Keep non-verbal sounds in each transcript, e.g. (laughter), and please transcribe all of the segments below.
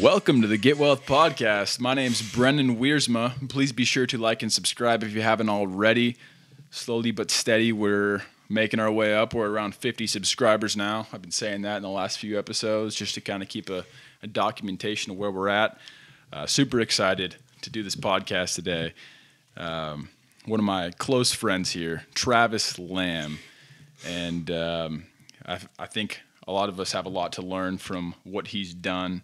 Welcome to the Get Wealth Podcast. My name's Brendan Wiersma. Please be sure to like and subscribe if you haven't already. Slowly but steady, we're making our way up. We're around 50 subscribers now. I've been saying that in the last few episodes just to kind of keep a, a documentation of where we're at. Uh, super excited to do this podcast today. Um, one of my close friends here, Travis Lamb, and um, I, I think a lot of us have a lot to learn from what he's done.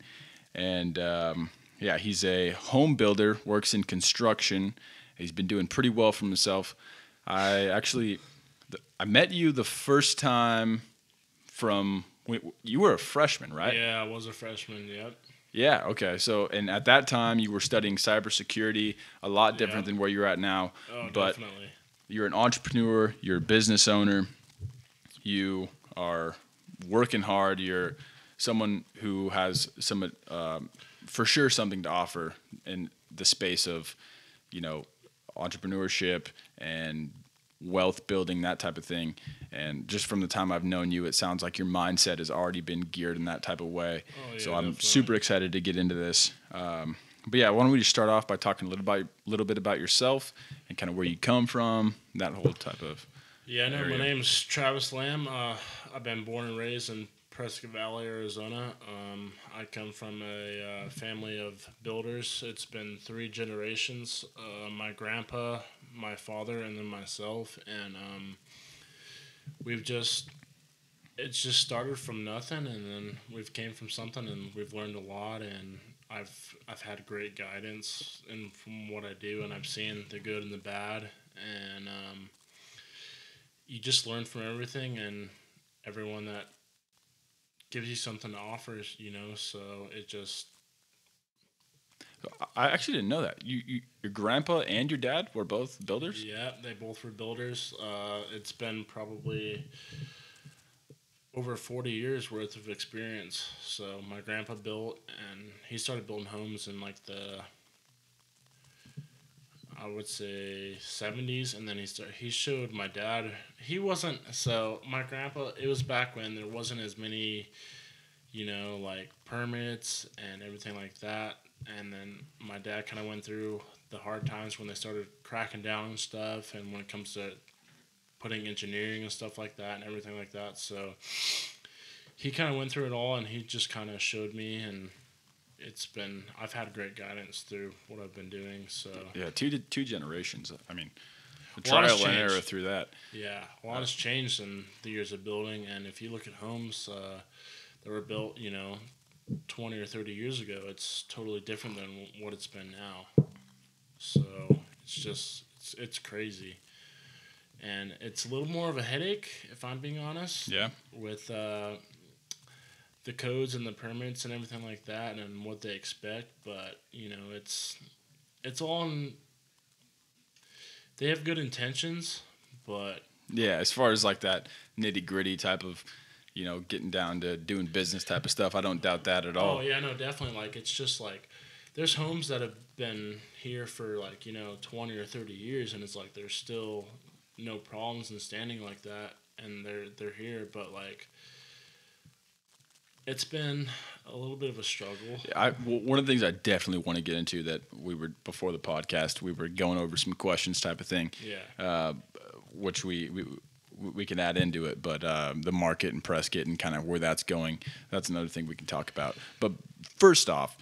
And um, yeah, he's a home builder, works in construction. He's been doing pretty well for himself. I actually, I met you the first time from you were a freshman, right? Yeah, I was a freshman. Yep. Yeah. Okay. So, and at that time, you were studying cybersecurity, a lot different than where you're at now. Oh, but definitely. You're an entrepreneur. You're a business owner. You are working hard. You're someone who has some, um, for sure, something to offer in the space of, you know, entrepreneurship and wealth building, that type of thing. And just from the time I've known you, it sounds like your mindset has already been geared in that type of way. Oh, yeah, so I'm definitely. super excited to get into this. Um, but yeah, why don't we just start off by talking a little about little bit about yourself and kind of where you come from, that whole type of. Yeah, no, my name's Travis Lamb. Uh, I've been born and raised in Prescott Valley, Arizona. Um, I come from a uh, family of builders. It's been three generations. Uh, my grandpa, my father, and then myself, and um, we've just it's just started from nothing, and then we've came from something, and we've learned a lot, and I've I've had great guidance in from what I do, and I've seen the good and the bad, and um, you just learn from everything and everyone that gives you something to offer, you know. So it just I actually didn't know that. You, you your grandpa and your dad were both builders. yeah, they both were builders. Uh, it's been probably over forty years worth of experience. So my grandpa built, and he started building homes in like the I would say seventies, and then he started. He showed my dad. He wasn't so. My grandpa. It was back when there wasn't as many, you know, like permits and everything like that. And then my dad kind of went through the hard times when they started cracking down and stuff, and when it comes to putting engineering and stuff like that and everything like that. So he kind of went through it all, and he just kind of showed me and it's been I've had great guidance through what I've been doing. So Yeah, two two generations. I mean, the A trial and error through that. yeah, a lot has changed in the years of building. And if you look at homes uh, that were built, you know, twenty or thirty years ago, it's totally different than what it's been now. So it's just it's it's crazy. And it's a little more of a headache, if I'm being honest. Yeah. with uh, the codes and the permits and everything like that and what they expect but you know it's it's all in, they have good intentions but Yeah, as far as like that nitty gritty type of, you know, getting down to doing business type of stuff, I don't doubt that at all. oh yeah no definitely like it's just like there's homes that have been here for like you know 20 or 30 years and it's like there's still no problems in standing like that and they're they're here but like it's been a little bit of a struggle I one of the things I definitely want to get into that we were before the podcast, we were going over some questions type of thing, yeah uh, which we, we we can add into it. But um, the market and Prescott and kind of where that's going, that's another thing we can talk about. But first off,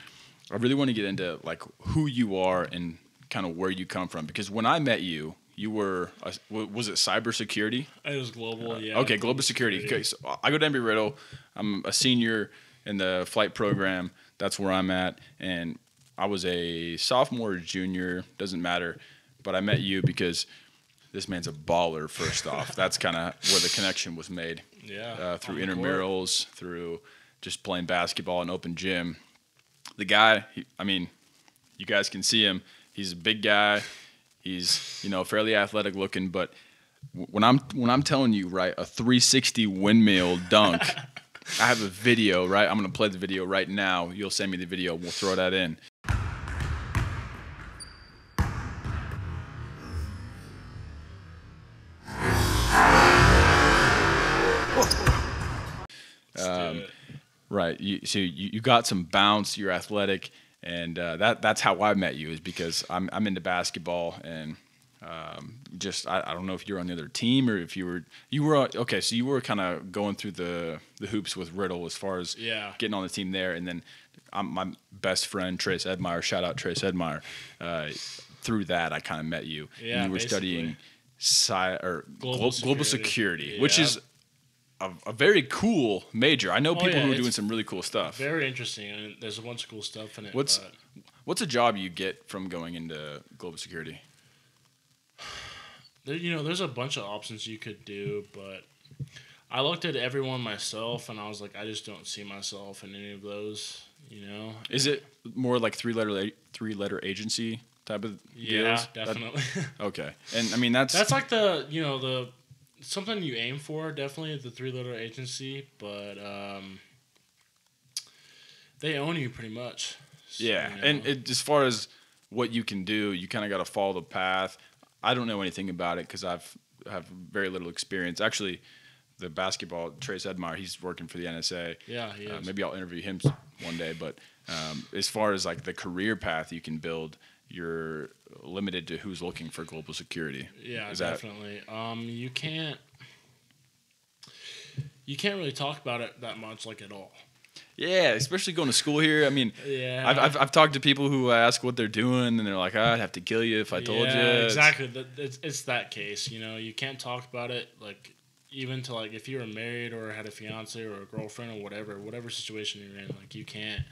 I really want to get into like who you are and kind of where you come from because when I met you, you were was it cybersecurity? It was global, yeah. Uh, Okay, global security. Okay, so I go to Embry Riddle. I'm a senior in the flight program. That's where I'm at, and I was a sophomore, or junior, doesn't matter. But I met you because this man's a baller. First off, (laughs) that's kind of where the connection was made Yeah. uh, through the court. intramurals, through just playing basketball in open gym. The guy, he, I mean, you guys can see him. He's a big guy. He's you know fairly athletic looking, but when I'm when I'm telling you right, a 360 windmill dunk. (laughs) I have a video, right? I'm gonna play the video right now. You'll send me the video. We'll throw that in. Let's do um, it. Right. Right. You, so you, you got some bounce. You're athletic, and uh, that that's how I met you is because I'm I'm into basketball and um, just I, I don't know if you're on the other team or if you were you were uh, okay. So you were kind of going through the the hoops with Riddle as far as Yeah. getting on the team there, and then I'm my best friend Trace Edmeyer. Shout out Trace Edmeyer. Uh, through that, I kind of met you. Yeah, and you were basically. studying sci or Global global, global security. security, which is a, a very cool major. I know Oh, people yeah, who are doing some really cool stuff. Very interesting, and there's a bunch of cool stuff in it. What's- but What's a job you get from going into global security? there, you know, there's a bunch of options you could do, but I looked at everyone myself, and I was like, I just don't see myself in any of those. You know? Is it more like three letter three letter agency type of Yeah, deals? That- definitely. (laughs) okay, and I mean that's That's like the you know the something you aim for definitely the three letter agency, but um, they own you pretty much. So, yeah, you know. and it, as far as what you can do, you kind of got to follow the path. I don't know anything about it because I've have very little experience. Actually, the basketball Trace Edmeyer, he's working for the NSA. yeah, he Uh, maybe I'll interview him one day. But um, as far as like the career path you can build, you're limited to who's looking for global security. Yeah, Is that- definitely. Um, you can't you can't really talk about it that much, like at all. Yeah, especially going to school here. I mean, Yeah, I've, I've, I've talked to people who ask what they're doing, and they're like, "I'd have to kill you if I told yeah, you." Exactly. That it's, it's that case. You know, you can't talk about it like even to like if you were married or had a fiance or a girlfriend or whatever, whatever situation you're in, like you can't.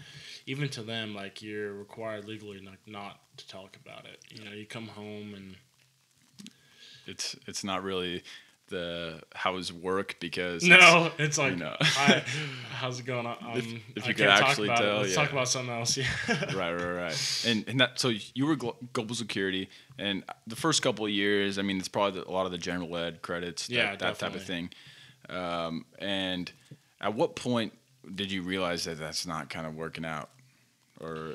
Even to them, like you're required legally like not to talk about it. You know, you come home and It's it's not really the how's work because no, it's like, you know. (laughs) I, how's it going? Um, If- if I you could talk actually about it. Let's talk about something else. (laughs) Yeah. right, right, right. And and that so you were global security, and the first couple of years, I mean, it's probably the, a lot of the general ed credits, that, Yeah, that type of thing. Um, and at what point did you realize that that's not kind of working out, or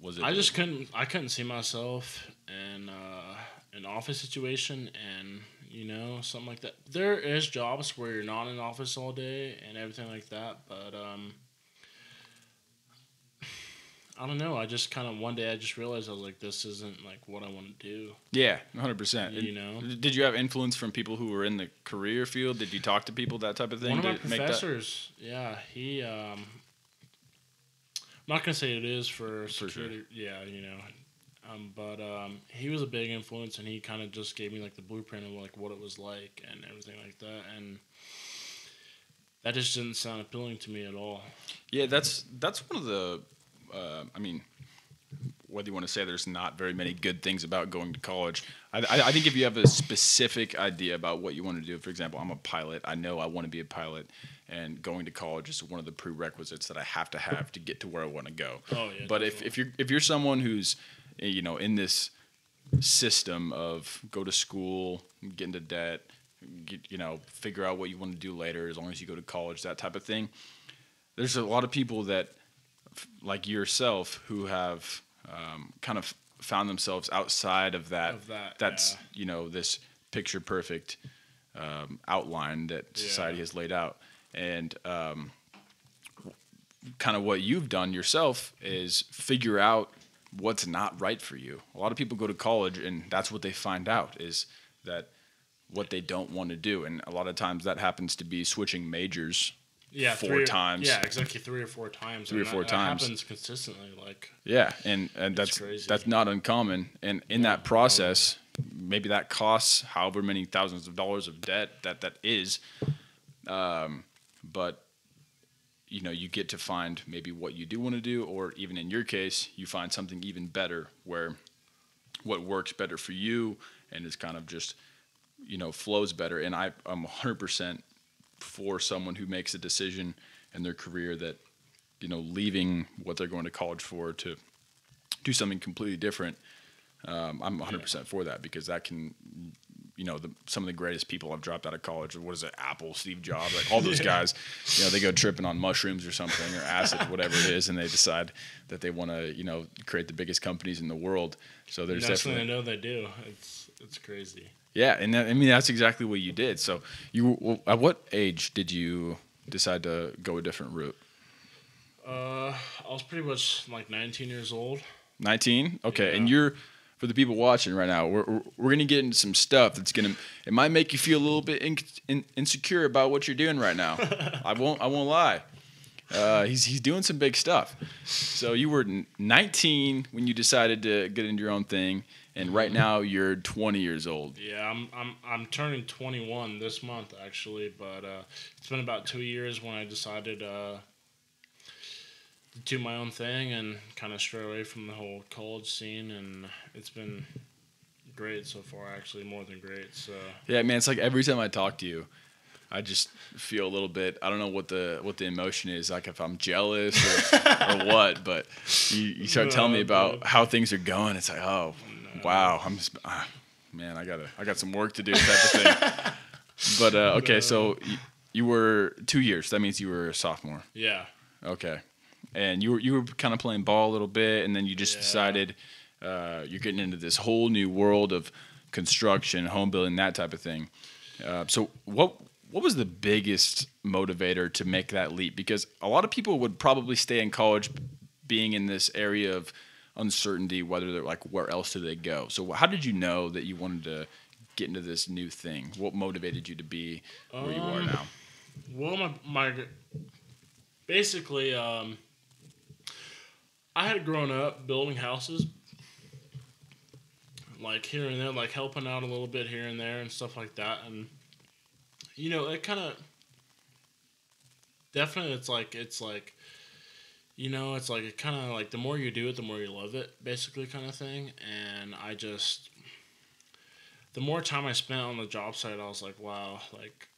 was it? I just couldn't. I couldn't see myself in uh, an office situation, and you know something like that. There is jobs where you're not in office all day and everything like that, but um, I don't know. I just kind of one day I just realized I was like, this isn't like what I want to do. yeah, hundred percent. You know? did you have influence from people who were in the career field? Did you talk to people that type of thing? One of my professors, yeah, he. Um, I'm not gonna say it is for sure. security. Yeah, you know, um, but um, he was a big influence, and he kind of just gave me like the blueprint of like what it was like and everything like that, and that just didn't sound appealing to me at all. Yeah, that's that's one of the. Uh, I mean, whether you want to say there's not very many good things about going to college, I, I, I think if you have a specific idea about what you want to do, for example, I'm a pilot. I know I want to be a pilot, and going to college is one of the prerequisites that I have to have to get to where I want to go. Oh yeah. But if, if you're if you're someone who's you know in this system of go to school, get into debt, get, you know figure out what you want to do later as long as you go to college, that type of thing. There's a lot of people that like yourself who have um, kind of found themselves outside of that. Of that, that's yeah. you know this picture perfect um, outline that society Yeah. has laid out, and um, kind of what you've done yourself is figure out what's not right for you. A lot of people go to college and that's what they find out is that what they don't want to do and a lot of times that happens to be switching majors. Yeah, four three times. Yeah, exactly three or four times. Three or four that, times. That happens consistently. Like Yeah, and and that's crazy. that's not uncommon and in Yeah, that process maybe that costs however many thousands of dollars of debt that that is um, but you know you get to find maybe what you do want to do or even in your case you find something even better where what works better for you and is kind of just you know flows better and I, i'm 100% for someone who makes a decision in their career that you know leaving what they're going to college for to do something completely different um, i'm 100% for that because that can you know the, some of the greatest people i've dropped out of college what is it apple steve jobs like all (laughs) those Yeah. guys you know they go tripping on mushrooms or something or acid whatever it is and they decide that they want to you know create the biggest companies in the world so there's next thing I definitely know, they do. It's it's crazy. Yeah and that, i mean that's exactly what you did. So you at what age did you decide to go a different route? Uh, I was pretty much like 19 years old. 19 okay Yeah. and you're for the people watching right now we're, we're, we're gonna get into some stuff that's gonna it might make you feel a little bit in, in, insecure about what you're doing right now. (laughs) I won't i won't lie. Uh, he's, he's doing some big stuff. So you were 19 when you decided to get into your own thing and right now you're 20 years old Yeah, I'm I'm I'm turning 21 this month actually, but uh, it's been about two years when I decided uh, to do my own thing and kind of stray away from the whole college scene, and it's been great so far. Actually, more than great. So yeah man it's like every time i talk to you I just feel a little bit. I don't know what the what the emotion is, like if I'm jealous or, or (laughs) what. But you, you start telling me about how things are going. It's like, oh, wow, I'm just, ah, man, I gotta, I got some work to do, type of thing. (laughs) but uh, okay, so you, you were two years. That means you were a sophomore. yeah, Okay, and you were you were kind of playing ball a little bit, and then you just Yeah. decided uh, you're getting into this whole new world of construction, home building, that type of thing. Uh, so what what was the biggest motivator to make that leap? Because a lot of people would probably stay in college, being in this area of uncertainty, whether they're like where else do they go. So how did you know that you wanted to get into this new thing? What motivated you to be where you are Um, now? Well, my my basically, um, I had grown up building houses, like here and there, like helping out a little bit here and there and stuff like that, and you know, it kind of definitely it's like it's like you know it's like it kind of like the more you do it the more you love it basically kind of thing and i just the more time i spent on the job site i was like wow like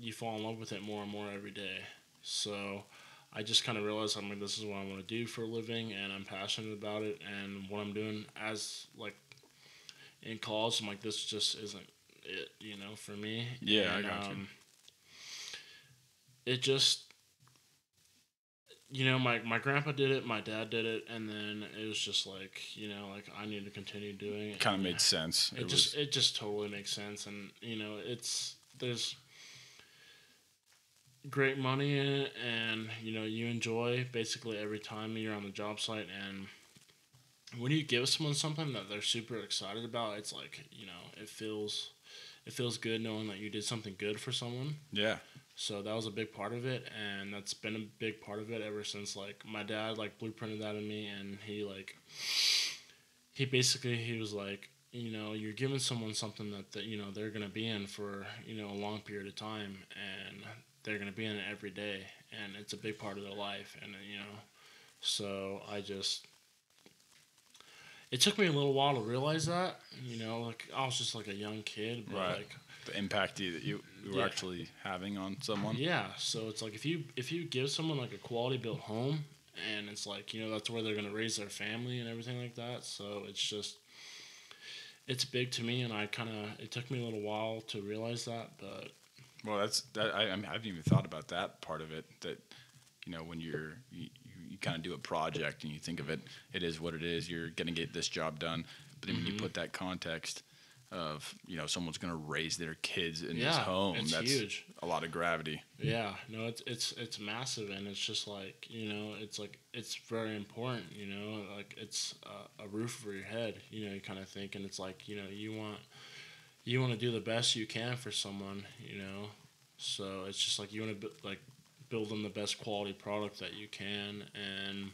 you fall in love with it more and more every day. So I just kind of realized I'm like, this is what I want to do for a living, and I'm passionate about it. And what I'm doing as like in college, I'm like, this just isn't it, you know, for me. Yeah, I And, got you. Um, it just, you know, my my grandpa did it, my dad did it, and then it was just like, you know, like I need to continue doing it. Kind of made sense. It, just it just totally makes sense, and you know it's there's great money in it, and you know you enjoy basically every time you're on the job site, and when you give someone something that they're super excited about, it's like you know it feels it feels good knowing that you did something good for someone. yeah. So that was a big part of it, and that's been a big part of it ever since like my dad like blueprinted that in me, and he like he basically he was like you know you're giving someone something that, that you know they're gonna be in for you know a long period of time, and they're gonna be in it every day, and it's a big part of their life, and you know, so I just. It took me a little while to realize that, you know, like I was just like a young kid, but Right. like Impact you, that you were Yeah. actually having on someone. yeah, so it's like if you if you give someone like a quality built home, and it's like you know that's where they're gonna raise their family and everything like that. So it's just it's big to me, and I kind of it took me a little while to realize that, but Well, that's that. I, I mean, I haven't even thought about that part of it. That you know, when you're you, you, kind of do a project and you think of it, it is what it is. You're gonna get this job done. But then when you Mhm. put that context of you know someone's gonna raise their kids in this home, it's that's huge. a lot of gravity. Yeah, no, it's it's it's massive, and it's just like you know, it's like it's very important. You know, like it's a, a roof over your head. You know, you kind of think, and it's like you know, you want you want to do the best you can for someone. You know, so it's just like you want to like build them the best quality product that you can, and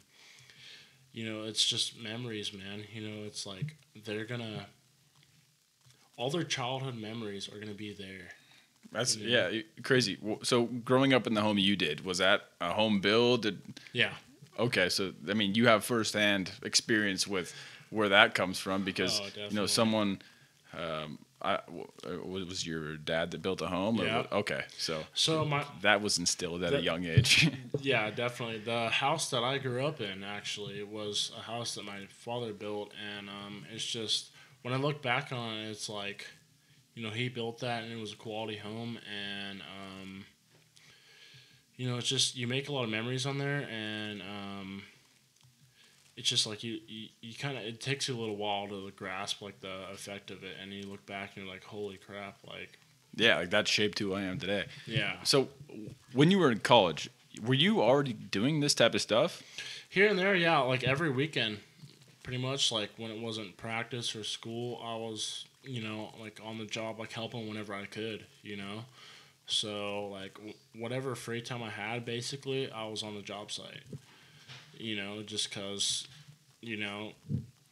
you know, it's just memories, man. You know, it's like they're gonna all their childhood memories are gonna be there. That's Yeah. yeah, crazy. So growing up in the home you did, was that a home build? Did, Yeah. Okay, so I mean, you have firsthand experience with where that comes from because Oh, you know someone. Um, I uh, was your dad that built a home? Yeah. what- Okay, so So my that was instilled at a young age. (laughs) Yeah, definitely. The house that I grew up in actually was a house that my father built, and um, it's just when I look back on it, it's like, you know, he built that, and it was a quality home, and um, you know, it's just you make a lot of memories on there, and um, it's just like you you, you kind of it takes you a little while to grasp like the effect of it, and you look back and you're like, holy crap, like yeah, like that shaped who I am today. yeah, So when you were in college, were you already doing this type of stuff? Here and there, yeah, like every weekend, pretty much. Like when it wasn't practice or school, I was, you know, like on the job, like helping whenever I could, you know. So like w- whatever free time I had, basically, I was on the job site. You know, just cause, you know,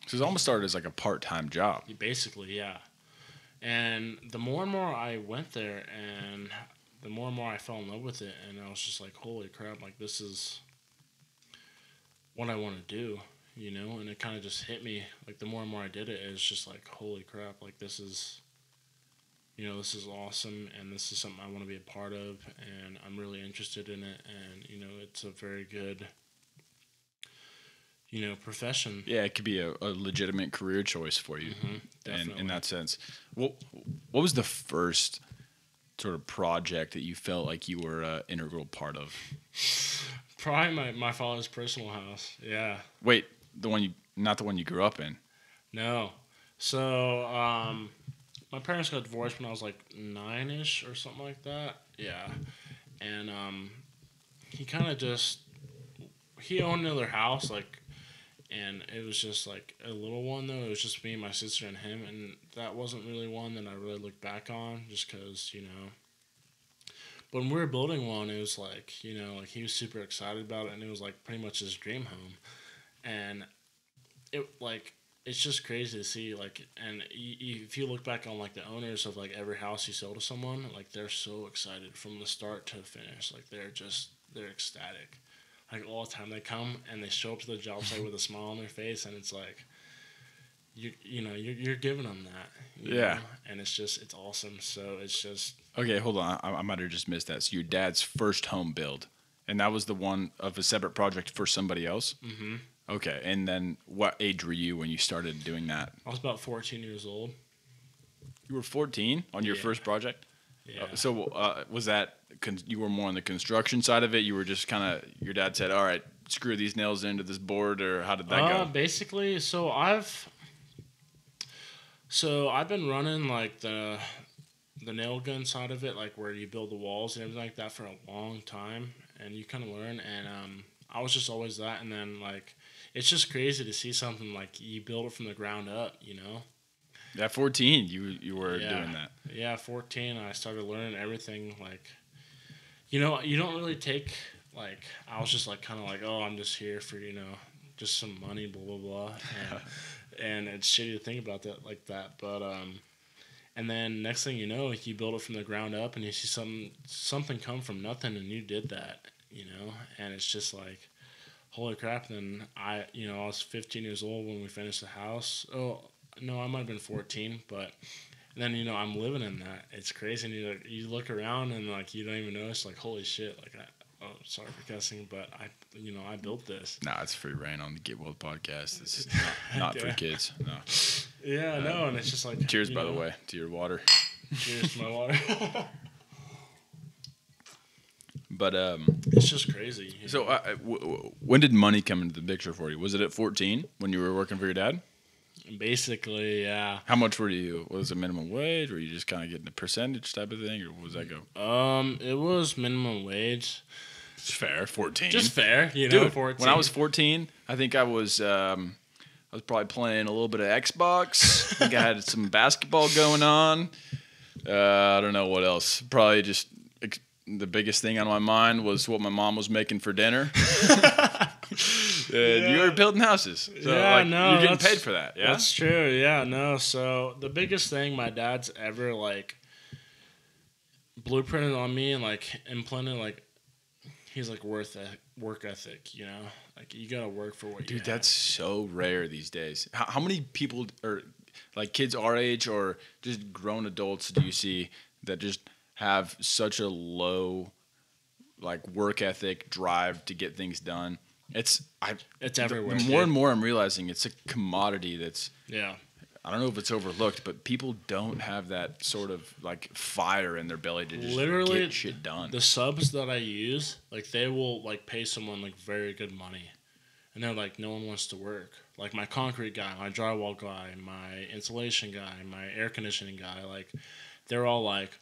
So it almost started as like a part time job. basically, yeah. And the more and more I went there, and the more and more I fell in love with it, and I was just like, holy crap, like this is what I want to do, you know? And it kind of just hit me. Like the more and more I did it, it's just like, holy crap, like this is, you know, this is awesome, and this is something I want to be a part of, and I'm really interested in it, and you know, it's a very good, you know, profession. Yeah, it could be a, a legitimate career choice for you. Mhm, in, definitely. in that sense. What what was the first sort of project that you felt like you were an integral part of? (laughs) Probably my, my father's personal house. Yeah. Wait, the one you not the one you grew up in. No. So, um, my parents got divorced when I was like nine ish or something like that. Yeah. And um, he kind of just, he owned another house, like, and it was just like a little one though. It was just me, my sister, and him. And that wasn't really one that I really look back on just because, you know, when we were building one, it was like, you know, like he was super excited about it and it was like pretty much his dream home. And it, like, it's just crazy to see like and y- y- if you look back on like the owners of like every house you sell to someone like they're so excited from the start to the finish like they're just they're ecstatic like all the time they come and they show up to the job site (laughs) with a smile on their face and it's like you you know you're, you're giving them that Yeah. know? and it's just it's awesome so it's just Okay, hold on. I, I might have just missed that. So your dad's first home build, and that was the one of a separate project for somebody else. hmm Okay, and then what age were you when you started doing that? I was about 14 years old You were 14 on your Yeah. first project. yeah Uh, so uh, was that con- you were more on the construction side of it? You were just kind of your dad said, "All right, screw these nails into this board," or how did that uh, go? Basically, so I've so I've been running like the the nail gun side of it, like where you build the walls and everything like that for a long time, and you kind of learn. And um, I was just always that, and then like it's just crazy to see something like you build it from the ground up, you know. At 14, you you were Yeah. doing that. Yeah, 14, I started learning everything. Like, you know, you don't really take, like, I was just like, kind of like, oh, I'm just here for, you know, just some money, blah, blah, blah. And, (laughs) and it's shitty to think about that like that. But, um, and then next thing you know, you build it from the ground up and you see some, something come from nothing and you did that, you know, and it's just like, holy crap. Then I, you know, I was 15 years old when we finished the house. Oh, no, I might have been 14, but then you know I'm living in that. It's crazy. And you like, you look around and like you don't even notice. Like holy shit! Like I, oh sorry for cussing, but I you know I built this. Nah, it's free reign on the Get Wealth podcast. It's (laughs) not, not for kids. No. Yeah, uh, no, and it's just like Cheers, by the way, to your water. Cheers to my water. (laughs) But um, it's just crazy. so uh, w- w- when did money come into the picture for you? Was it at 14 when you were working for your dad? basically, yeah. How much were you? Was it minimum wage? Were you just kind of getting a percentage type of thing, or what was that go? Um, it was minimum wage. It's fair, 14. Just fair, you know. Dude, 14. when I was 14, I think I was um, I was probably playing a little bit of Xbox. I think I had (laughs) some basketball going on. Uh, I don't know what else. Probably just ex- the biggest thing on my mind was what my mom was making for dinner. (laughs) (laughs) Uh, You were building houses, so Yeah, like, no, you're getting paid for that. Yeah, That's true. Yeah, no. So the biggest thing my dad's ever like blueprinted on me and like implanted like he's like worth e- work ethic. You know, like you gotta work for what you. dude, have. that's so rare these days. How, how many people or like kids our age or just grown adults do you see that just have such a low like work ethic drive to get things done? It's I it's everywhere. The more and more I'm realizing it's a commodity that's yeah. I don't know if it's overlooked, but people don't have that sort of like fire in their belly to just Literally, get shit done. The subs that I use, like they will like pay someone like very good money, and they're like, no one wants to work. Like my concrete guy, my drywall guy, my insulation guy, my air conditioning guy, like they're all like,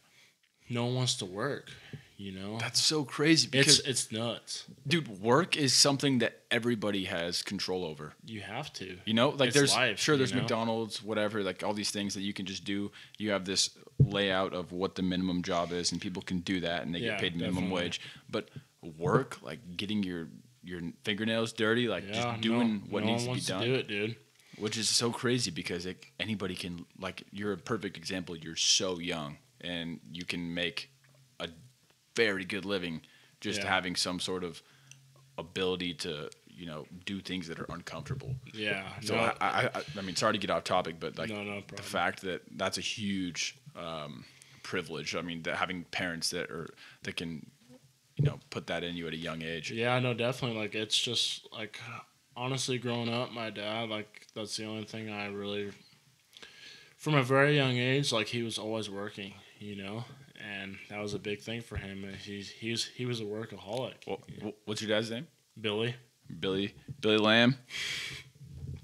no one wants to work. You know, That's so crazy because, it's it's nuts. dude, work is something that everybody has control over. You have to. You know, like It's there's life, sure there's know? McDonald's, whatever, like all these things that you can just do. You have this layout of what the minimum job is, and people can do that, and they Yeah, get paid minimum definitely. wage. But work, like getting your your fingernails dirty, like Yeah, just doing no, what no needs to be done, do it, dude. which is so crazy because it, anybody can. Like you're a perfect example. You're so young, and you can make a very good living just Yeah. having some sort of ability to you know do things that are uncomfortable. Yeah. So no, I, I, I, I mean, sorry to get off topic, but like no, no the fact that that's a huge um, privilege. I mean, that having parents that are that can, you know, put that in you at a young age. Yeah, no, definitely. Like it's just like honestly, growing up, my dad like that's the only thing I really, from a very young age, like he was always working, you know, and that was a big thing for him. He's he was he was a workaholic. What, what's your dad's name? Billy. Billy Billy Lamb.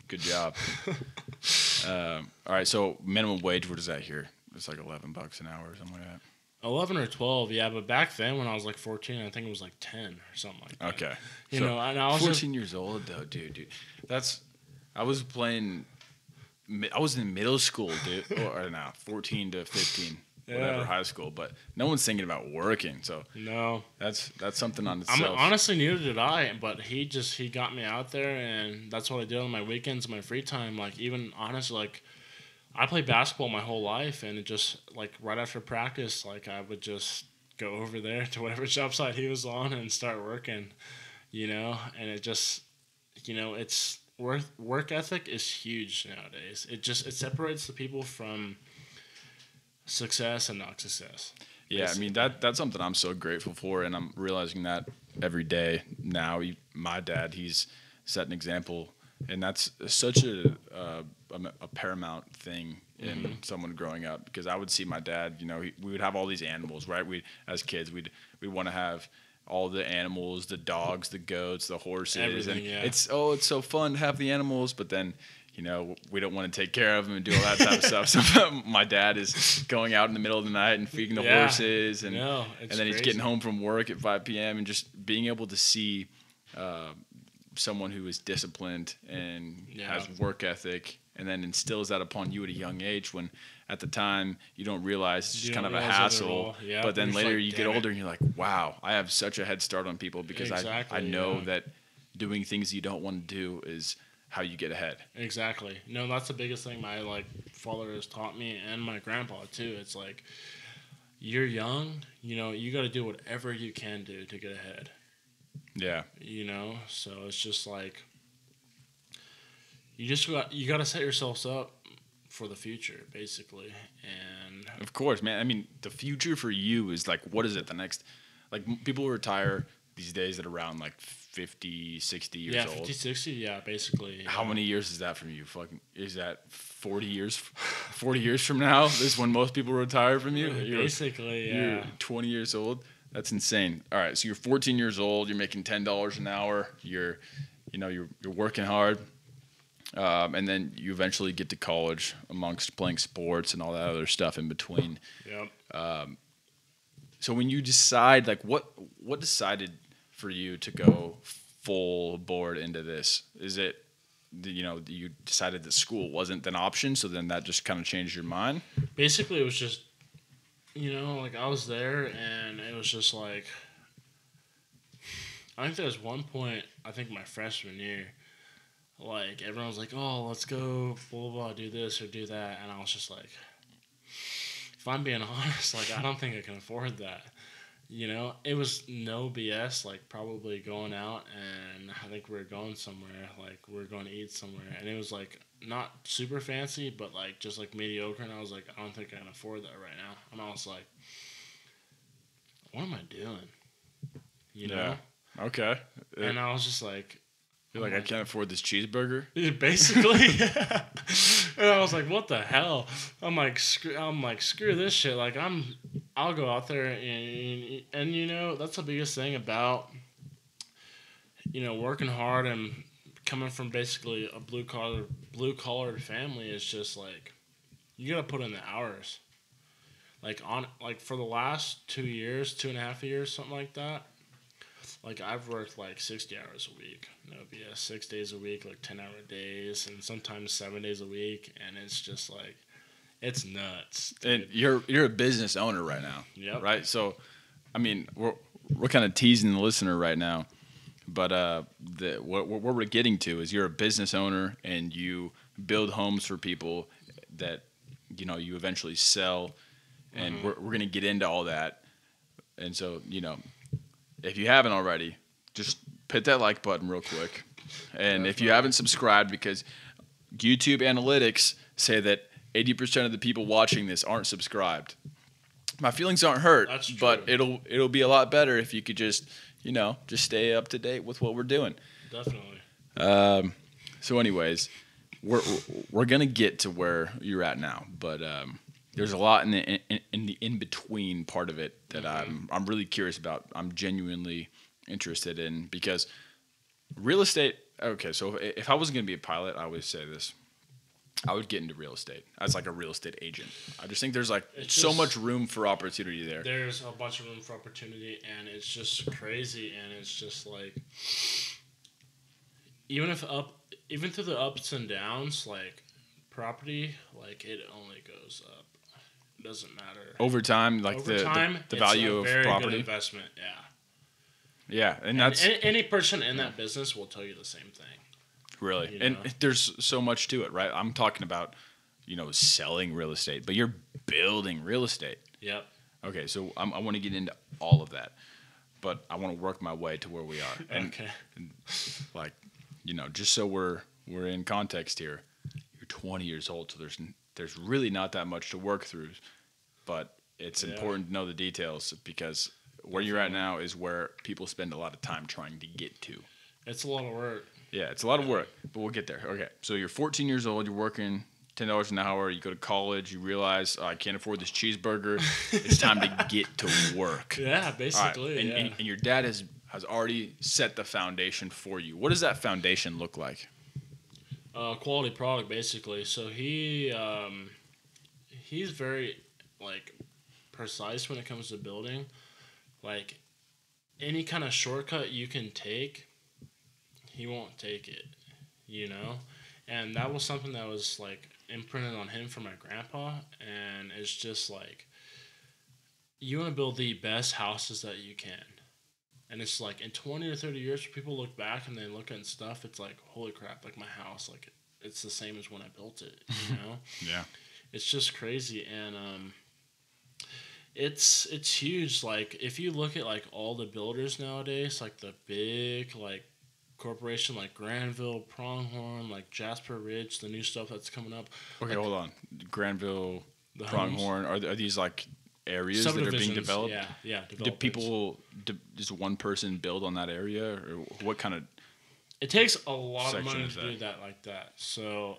Good job. (laughs) um, all right, so minimum wage. What is that here? It's like eleven bucks an hour or something like that. 11 or 12, yeah, but back then when I was like 14, I think it was like 10 or something like that. Okay. You So, know, and I was 14 years old though, dude, dude. That's I was playing I was in middle school, dude. (laughs) or, or no, 14 to 15, whatever, Yeah. high school, but no one's thinking about working. So no. that's that's something on itself. I mean, itself. honestly, neither did I. But he just he got me out there, and that's what I did on my weekends, my free time. Like even honestly, like I played basketball my whole life, and it just like right after practice, like I would just go over there to whatever (laughs) job site he was on and start working, you know. And it just, you know, it's work work ethic is huge nowadays. It just it separates the people from success and not success. Yeah, I mean that that's something I'm so grateful for, and I'm realizing that every day now. He- My dad, he's set an example, and that's such a uh, a, a paramount thing in someone growing up. Because I would see my dad, you know, he, we would have all these animals, right? We as kids, we'd we want to have all the animals, the dogs, the goats, the horses, Everything, and yeah. it's oh, it's so fun to have the animals, but then. You know, we don't want to take care of them and do all that type of stuff. So (laughs) my dad is going out in the middle of the night and feeding the Yeah. horses, and no, and then he's getting home from work at 5 p.m. and just being able to see uh, someone who is disciplined and Yeah. has work ethic and then instills that upon you at a young age when at the time you don't realize it's just kind of a realize it at hassle. Yeah, but then later like, you get "Damn it." older and you're like wow i have such a head start on people because I, I know that doing things you don't want to do is how you get ahead Exactly. No, that's the biggest thing my like father has taught me and my grandpa too. It's like you're young, you know, you got to do whatever you can do to get ahead, yeah you know? So it's just like you just got you got to set yourselves up for the future basically. And Of course, man. I mean, the future for you is like, what is it? The next, like, people retire these days at around like 50, 60 years yeah, old. 50 60, yeah, basically. How yeah. many years is that from you? Fucking, is that 40 years? 40 years from now? This is when most people retire from you? You're, Basically, you're yeah. 20 years old? That's insane. All right, so you're 14 years old. You're making $10 an hour. You're, you know, you're, you're working hard. Um, and then you eventually get to college amongst playing sports and all that other stuff in between. Yep. So when you decide, like, what what decided for you to go full board into this? Is it, you know, you decided that school wasn't an option, so then that just kind of changed your mind? basically it was just you know like i was there and it was just like i think there was one point i think my freshman year like everyone was like oh let's go blah blah, do this or do that and i was just like if i'm being (laughs) honest like i don't think i can afford that you know it was no bs like probably going out and i think we are going somewhere like we are going to eat somewhere. And it was like not super fancy but like just like mediocre. And i was like i don't think i can afford that right now. And i was like what am i doing? You know? Yeah. Okay. and i was just like You're like, I can't afford this cheeseburger. (laughs) Basically. (laughs) and I was like, "What the hell?" I'm like, "Screw!" I'm like, "Screw this shit!" Like, I'm, I'll go out there and and you know that's the biggest thing about, you know, working hard and coming from basically a blue collar blue collar family is just like, you gotta put in the hours. like on like for the last two years, two and a half years, something like that. Like I've worked like sixty hours a week. No BS, six days a week, like ten hour days, and sometimes seven days a week, and it's just like, it's nuts. And you're you're a business owner right now. Yep. Right. So, I mean, we're we're kind of teasing the listener right now, but uh, the what what we're getting to is you're a business owner and you build homes for people that you know you eventually sell, and Mm-hmm. we're we're gonna get into all that. And so, you know, if you haven't already, just hit that like button real quick. And if you haven't subscribed, because YouTube analytics say that 80% of the people watching this aren't subscribed. My feelings aren't hurt, That's but it'll it'll be a lot better if you could just, you know, just stay up to date with what we're doing. Definitely. Um, so, anyways, we're we're gonna get to where you're at now, but um, there's a lot in the in, in the in between part of it that mm-hmm. I'm I'm really curious about. I'm genuinely interested in because real estate. Okay, so i- if I wasn't gonna be a pilot, I always say this. I would get into real estate as like a real estate agent. I just think there's like It's so just- much room for opportunity there. There's a bunch of room for opportunity, and it's just crazy, and it's just like, even if up, even through the ups and downs, like property, like it only goes up. Doesn't matter. Over time, like Over the, time, the, the value of property. investment, yeah. Yeah, and And that's any, any person in that business will tell you the same thing. Really, you and know? there's so much to it, right? I'm talking about, you know, selling real estate, but you're building real estate. Yep. Okay, so I'm, I want to get into all of that, but I want to work my way to where we are, and okay. like, you know, just so we're we're in context here. You're 20 years old, so there's there's really not that much to work through, but it's Yeah. important to know the details because where you're at now is where people spend a lot of time trying to get to. It's a lot of work. Yeah, it's a lot of work, but we'll get there. Okay, so you're 14 years old. You're working ten dollars an hour. You go to college. You realize oh, I can't afford this cheeseburger. it's (laughs) time to get to work. Yeah, All right, basically. and, yeah. and, and your dad has has already set the foundation for you. What does that foundation look like? Uh, quality product basically. So he um, he's very like precise when it comes to building. Like any kind of shortcut you can take, he won't take it. You know, and that was something that was like imprinted on him from my grandpa, and it's just like you want to build the best houses that you can. And it's like in 20 or 30 years, people look back and they look at stuff, it's like, holy crap, like my house, like it's the same as when I built it, you (laughs) know? Yeah. it's just crazy. And, um, it's it's huge. Like if you look at like all the builders nowadays, like the big like corporation like Granville, Pronghorn, like Jasper Ridge, the new stuff that's coming up. Okay, Like- hold on. Granville, homes. Pronghorn. Are, are these like areas that are being developed? Yeah, yeah. Do people? Do, does one person build on that area, or what kind of? It takes a lot of money to that? do that like that. So,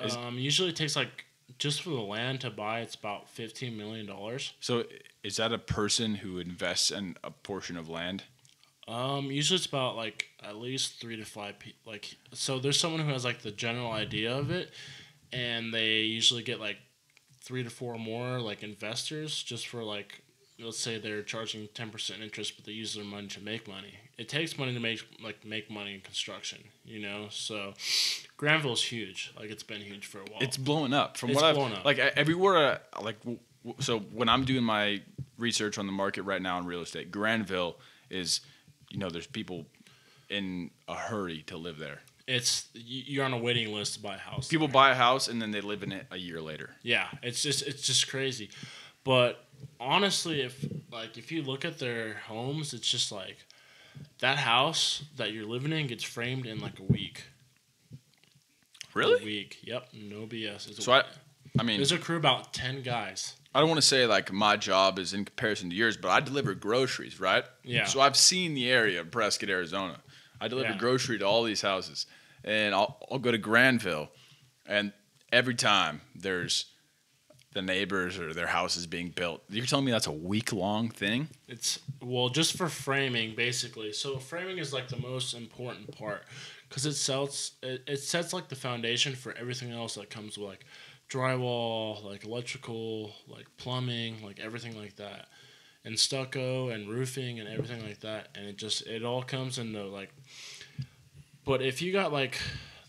Is- um, usually it takes like just for the land to buy, it's about fifteen million dollars. So is that a person who invests in a portion of land? Um, usually it's about like at least three to five people. Like, so there's someone who has like the general idea of it, and they usually get like three to four more like investors just for like let's say they're charging 10% interest but they use their money to make money it takes money to make like make money in construction you know so granville's huge like it's been huge for a while It's blowing up from It's what I've up. like everywhere. I, like w- w- so when I'm doing my research on the market right now in real estate, Granville is, you know, there's people in a hurry to live there. It's you're on a waiting list to buy a house People there. buy a house and then they live in it a year later. Yeah, it's just it's just crazy. But honestly, if like if you look at their homes, it's just like that house that you're living in gets framed in like a week. Really? A week. Yep. No BS. It's a So I. I mean, There's a crew about ten guys. I don't want to say like my job is in comparison to yours, but I deliver groceries, right? Yeah. So I've seen the area of Prescott, Arizona. I deliver Yeah. grocery to all these houses, and I'll, I'll go to Granville, and every time there's the neighbors or their houses being built. You're telling me that's a week long thing? It's well, just for framing, basically. So framing is like the most important part because it sets it, it sets like the foundation for everything else that comes with like drywall, like electrical, like plumbing, like everything like that, and stucco and roofing and everything like that. And it just it all comes into like. But if you got like,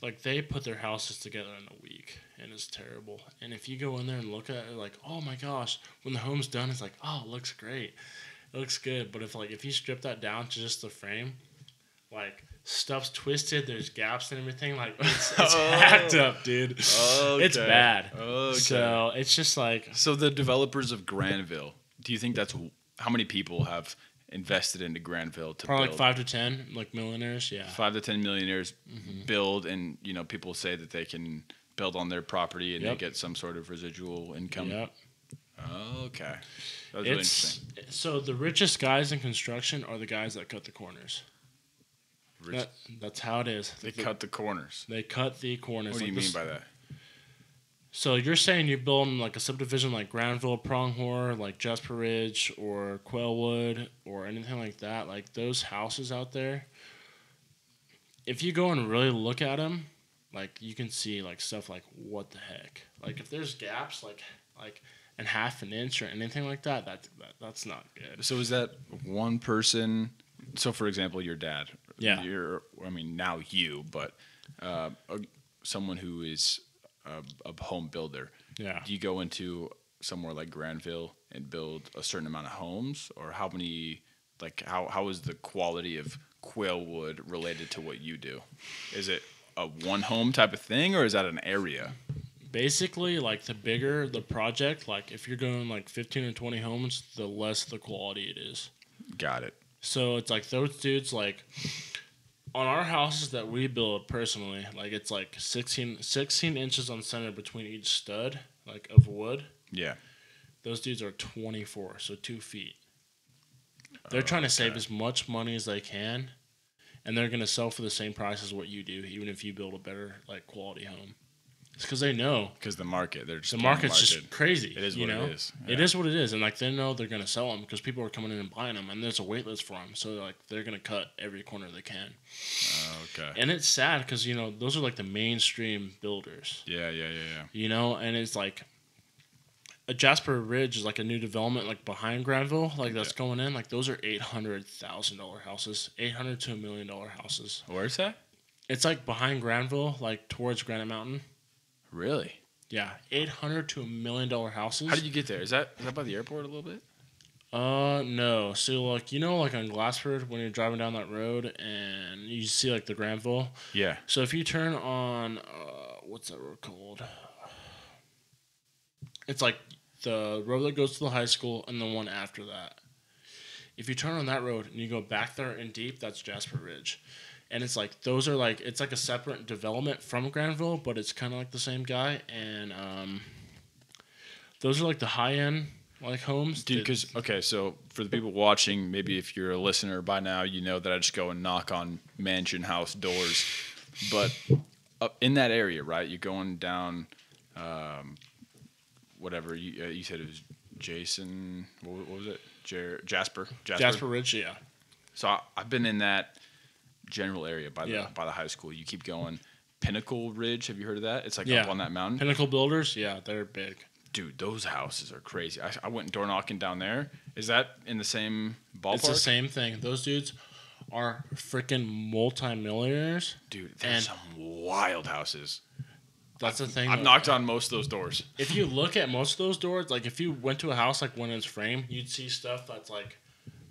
like they put their houses together in a week, and it's terrible. And if you go in there and look at it, like, oh my gosh, when the home's done, it's like, oh, it looks great, it looks good. But if like if you strip that down to just the frame, like stuff's twisted, there's gaps and everything, like (laughs) it's, it's Oh. hacked up, dude. It's bad. Okay. So it's just like So the developers of Granville, do you think that's how many people have invested into Granville to probably build? like five to ten, like millionaires. Yeah. Five to ten millionaires Mm-hmm. build, and you know people say that they can build on their property and Yep. they get some sort of residual income. Yep. Okay, that was really interesting. so the richest guys in construction are the guys that cut the corners. Rich- That, that's how it is. they cut the corners. They cut the corners. What do you like mean this- by that? So you're saying you're building like a subdivision like Granville, Pronghorn, like Jasper Ridge, or Quailwood, or anything like that. Like those houses out there. If you go and really look at them, like you can see like stuff like what the heck. Like if there's gaps like like in half an inch or anything like that, that, that that's not good. So is that one person? So for example, your dad. Yeah. You're. I mean, now you, but uh, someone who is a, a home builder. Yeah. Do you go into somewhere like Granville and build a certain amount of homes, or how many? Like how how is the quality of Quailwood related to what you do? Is it a one home type of thing, or is that an area? Basically, like the bigger the project, like if you're going like 15 or 20 homes, the less the quality it is. Got it. So it's like those dudes like on our houses that we build personally, like it's like 16, 16 inches on center between each stud, like of wood. Yeah. Those dudes are 24, so two feet. They're trying to oh, save as much money as they can, and they're gonna sell for the same price as what you do, even if you build a better like quality home. It's because they know Because the market, they're just the market's market. just crazy. It is you what it know? is. It Yeah. is what it is, and like they know they're gonna sell them because people are coming in and buying them, and there's a wait list for them. So like they're gonna cut every corner they can, oh, Okay. and it's sad because you know those are like the mainstream builders, Yeah, yeah, yeah, yeah. you know, and it's like a Jasper Ridge is like a new development like behind Granville, like that's going in. Like those are eight hundred thousand dollar houses, eight hundred to a million dollar houses. Where's that? It's like behind Granville, like towards Granite Mountain. Really? Yeah, eight hundred to a million dollar houses. How did you get there? Is that is that by the airport a little bit? Uh no. So like you know like on Glassford when you're driving down that road and you see like the Granville. Yeah. So if you turn on uh what's that road called? It's like the road that goes to the high school and the one after that. If you turn on that road and you go back there and deep, that's Jasper Ridge. And it's like those are like it's like a separate development from Granville, but it's kind of like the same guy and um those are like the high end like homes. Dude, because okay, so for the people watching, maybe if you're a listener by now, you know that I just go and knock on mansion house doors. But up in that area, right? You're going down, um, whatever you uh, you said it was Jason. What, what was it? Jer- Jasper. Jasper Ridge, yeah. So I, I've been in that general area by the Yeah. by the high school. You keep going. Pinnacle Ridge. Have you heard of that? It's like Yeah. up on that mountain. Pinnacle Builders, yeah, they're big. Dude, those houses are crazy. I, I went door knocking down there. Is that in the same ballpark? It's the same thing. Those dudes are freaking multimillionaires. Dude, there's some wild houses. That's the thing. I've though. knocked on most of those doors. If you (laughs) look at most of those doors, like if you went to a house like when it's framed, you'd see stuff that's like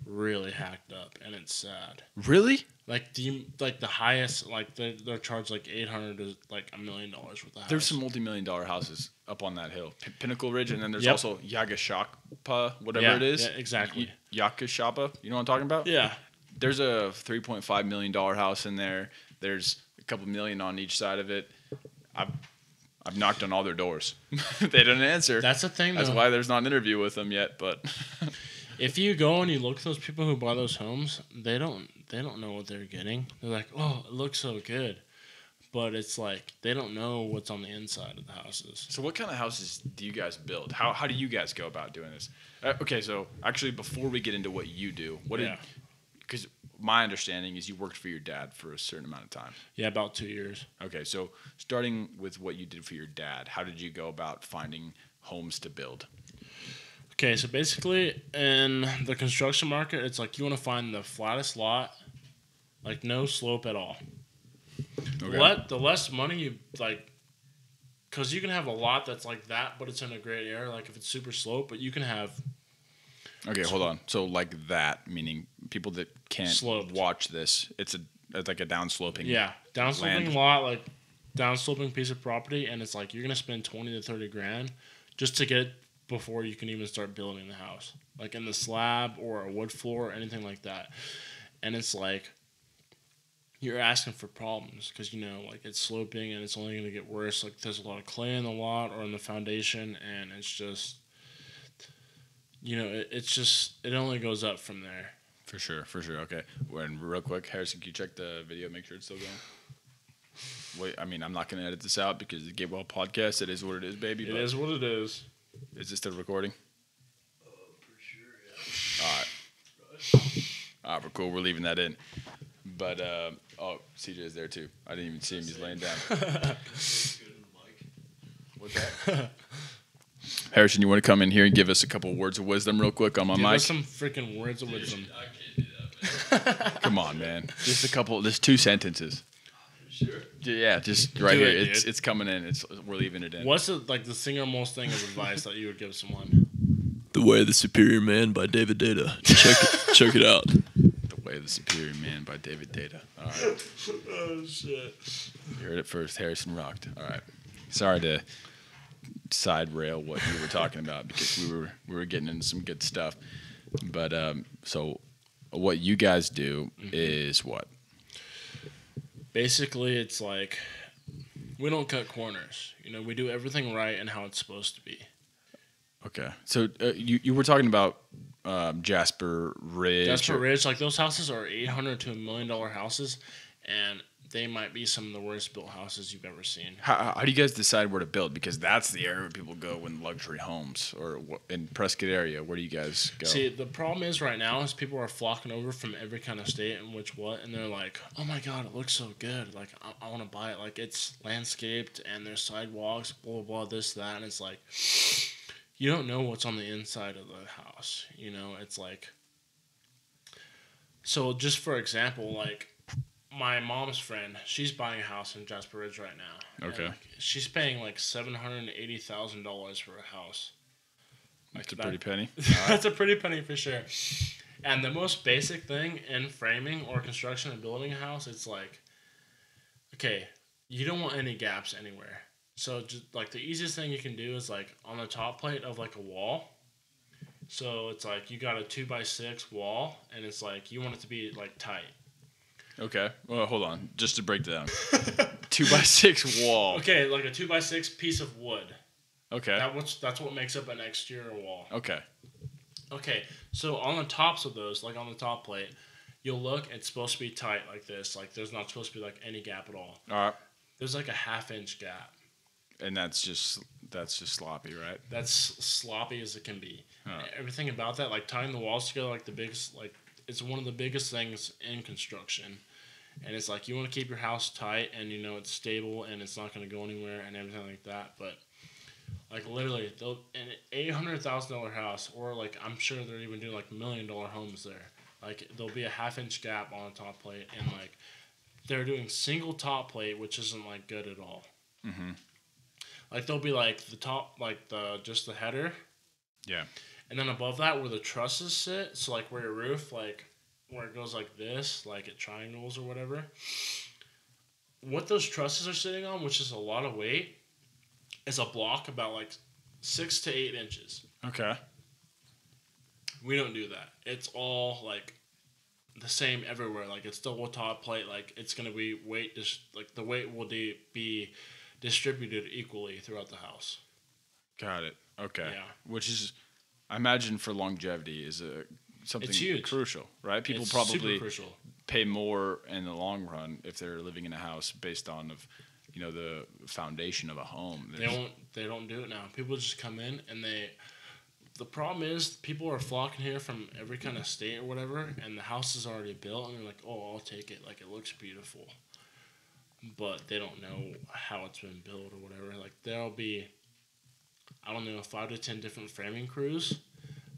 really hacked up, and it's sad. Really? Like the like the highest, like they're, they're charged like eight hundred to like a million dollars the house. There's some multi-million dollar houses up on that hill, P- Pinnacle Ridge, and then there's Yep. also Yagashapa, whatever Yeah, it is. yeah, exactly. Y- Yakashapa. You know what I'm talking about? yeah, There's a 3.5 million dollar house in there. There's a couple million on each side of it. I've I've knocked on all their doors. (laughs) they didn't answer. that's the thing. That's though. why there's not an interview with them yet. But (laughs) if you go and you look at those people who buy those homes, they don't they don't know what they're getting. They're like, oh, it looks so good, but it's like they don't know what's on the inside of the houses. so, what kind of houses do you guys build? How how do you guys go about doing this? Uh, okay, so actually, before we get into what you do, what Yeah. because my understanding is you worked for your dad for a certain amount of time. Yeah, about two years. Okay, so starting with what you did for your dad, how did you go about finding homes to build? Okay, so basically in the construction market, it's like you want to find the flattest lot, like no slope at all. Okay. Let the less money you like, because you can have a lot that's like that, but it's in a great area. Like if it's super slope, but you can have Okay, hold on. So like that, meaning people that can't Sloped. watch this, it's a it's like a downsloping. yeah downsloping Land. lot, like downsloping piece of property, and it's like you're gonna spend twenty to thirty grand just to get before you can even start building the house, like in the slab or a wood floor or anything like that. And it's like you're asking for problems because you know like it's sloping and it's only going to get worse like there's a lot of clay in the lot or in the foundation and it's just you know it, it's just it only goes up from there For sure, for sure. Okay. And real quick, Harrison, can you check the video, make sure it's still going? Wait, I mean, I'm not gonna edit this out because the Get Wealth podcast. It is what it is, baby. it but is what it is Is this still recording? Uh, for sure, Yeah. All right. All right, we're cool. We're leaving that in. But uh, oh, CJ's there too. I didn't even see him. He's laying down. yeah. Good in the mic. What's that? Harrison, you want to come in here and give us a couple words of wisdom, real quick, on my mic? Give mic? us some freaking words of wisdom I can't do that. (laughs) Come on, man. Just a couple. Just two sentences. Sure. Yeah, just right Do here. it, it's dude. it's coming in. It's we're leaving it in. what's the, like the single most thing of advice that you would give someone The Way of the Superior Man by David Deida. Check it, check it out. The Way of the Superior Man by David Deida. All right. oh shit You heard it first. Harrison rocked. All right. Sorry to side rail what you were talking about because we were we were getting into some good stuff. But um, so what you guys do is what? basically it's like we don't cut corners you know we do everything right and how it's supposed to be Okay. So uh, you you were talking about um, Jasper Ridge. Jasper Ridge, like those houses are eight hundred to a million dollar houses, and they might be some of the worst built houses you've ever seen. How, how do you guys decide where to build? Because that's the area where people go when luxury homes or in Prescott area. Where do you guys go? See, the problem is right now is people are flocking over from every kind of state and which what, and they're like, "Oh my god, it looks so good! Like I, I want to buy it. Like it's landscaped and there's sidewalks, blah blah blah, this that." And it's like, you don't know what's on the inside of the house. You know, it's like. So just for example, like my mom's friend, she's buying a house in Jasper Ridge right now. Okay. like, she's paying like seven hundred and eighty thousand dollars for a house. That's a that- pretty penny. (laughs) That's a pretty penny for sure. And the most basic thing in framing or construction and building a house, it's like, okay, you don't want any gaps anywhere. So just like the easiest thing you can do is like on the top plate of like a wall. So it's like you got a two by six wall, and it's like you want it to be like tight. Okay. Well, hold on. Just to break down, (laughs) two by six wall. Okay, like a two by six piece of wood. Okay. That what's that's what makes up an exterior wall. Okay. Okay, so on the tops of those, like on the top plate, you'll look. It's supposed to be tight like this. Like there's not supposed to be like any gap at all. All right. There's like a half inch gap. And that's just that's just sloppy, right? That's sloppy as it can be. Alright. Everything about that, like tying the walls together, like the biggest, like it's one of the biggest things in construction. And it's like you want to keep your house tight, and you know it's stable, and it's not going to go anywhere, and everything like that. But like literally, they'll an eight hundred thousand dollar house, or like I'm sure they're even doing like million dollar homes there. Like there'll be a half inch gap on the top plate, and like they're doing single top plate, which isn't like good at all. Mm-hmm. Like there'll be like the top, like the just the header, Yeah. and then above that where the trusses sit, so like where your roof, like where it goes like this, like at triangles or whatever. What those trusses are sitting on, which is a lot of weight, is a block about like six to eight inches. Okay. We don't do that. It's all like the same everywhere. Like it's double top plate. Like it's gonna be weight. Just like the weight will de- be distributed equally throughout the house. Got it. Okay. Yeah. Which is, I imagine, for longevity is a something crucial, right? People It's probably pay more in the long run if they're living in a house based on of, you know, the foundation of a home. They There's- don't. They don't do it now. People just come in and they. the problem is people are flocking here from every kind of state or whatever, and the house is already built, and they're like, "Oh, I'll take it. Like it looks beautiful," but they don't know how it's been built or whatever. Like there'll be, I don't know, five to ten different framing crews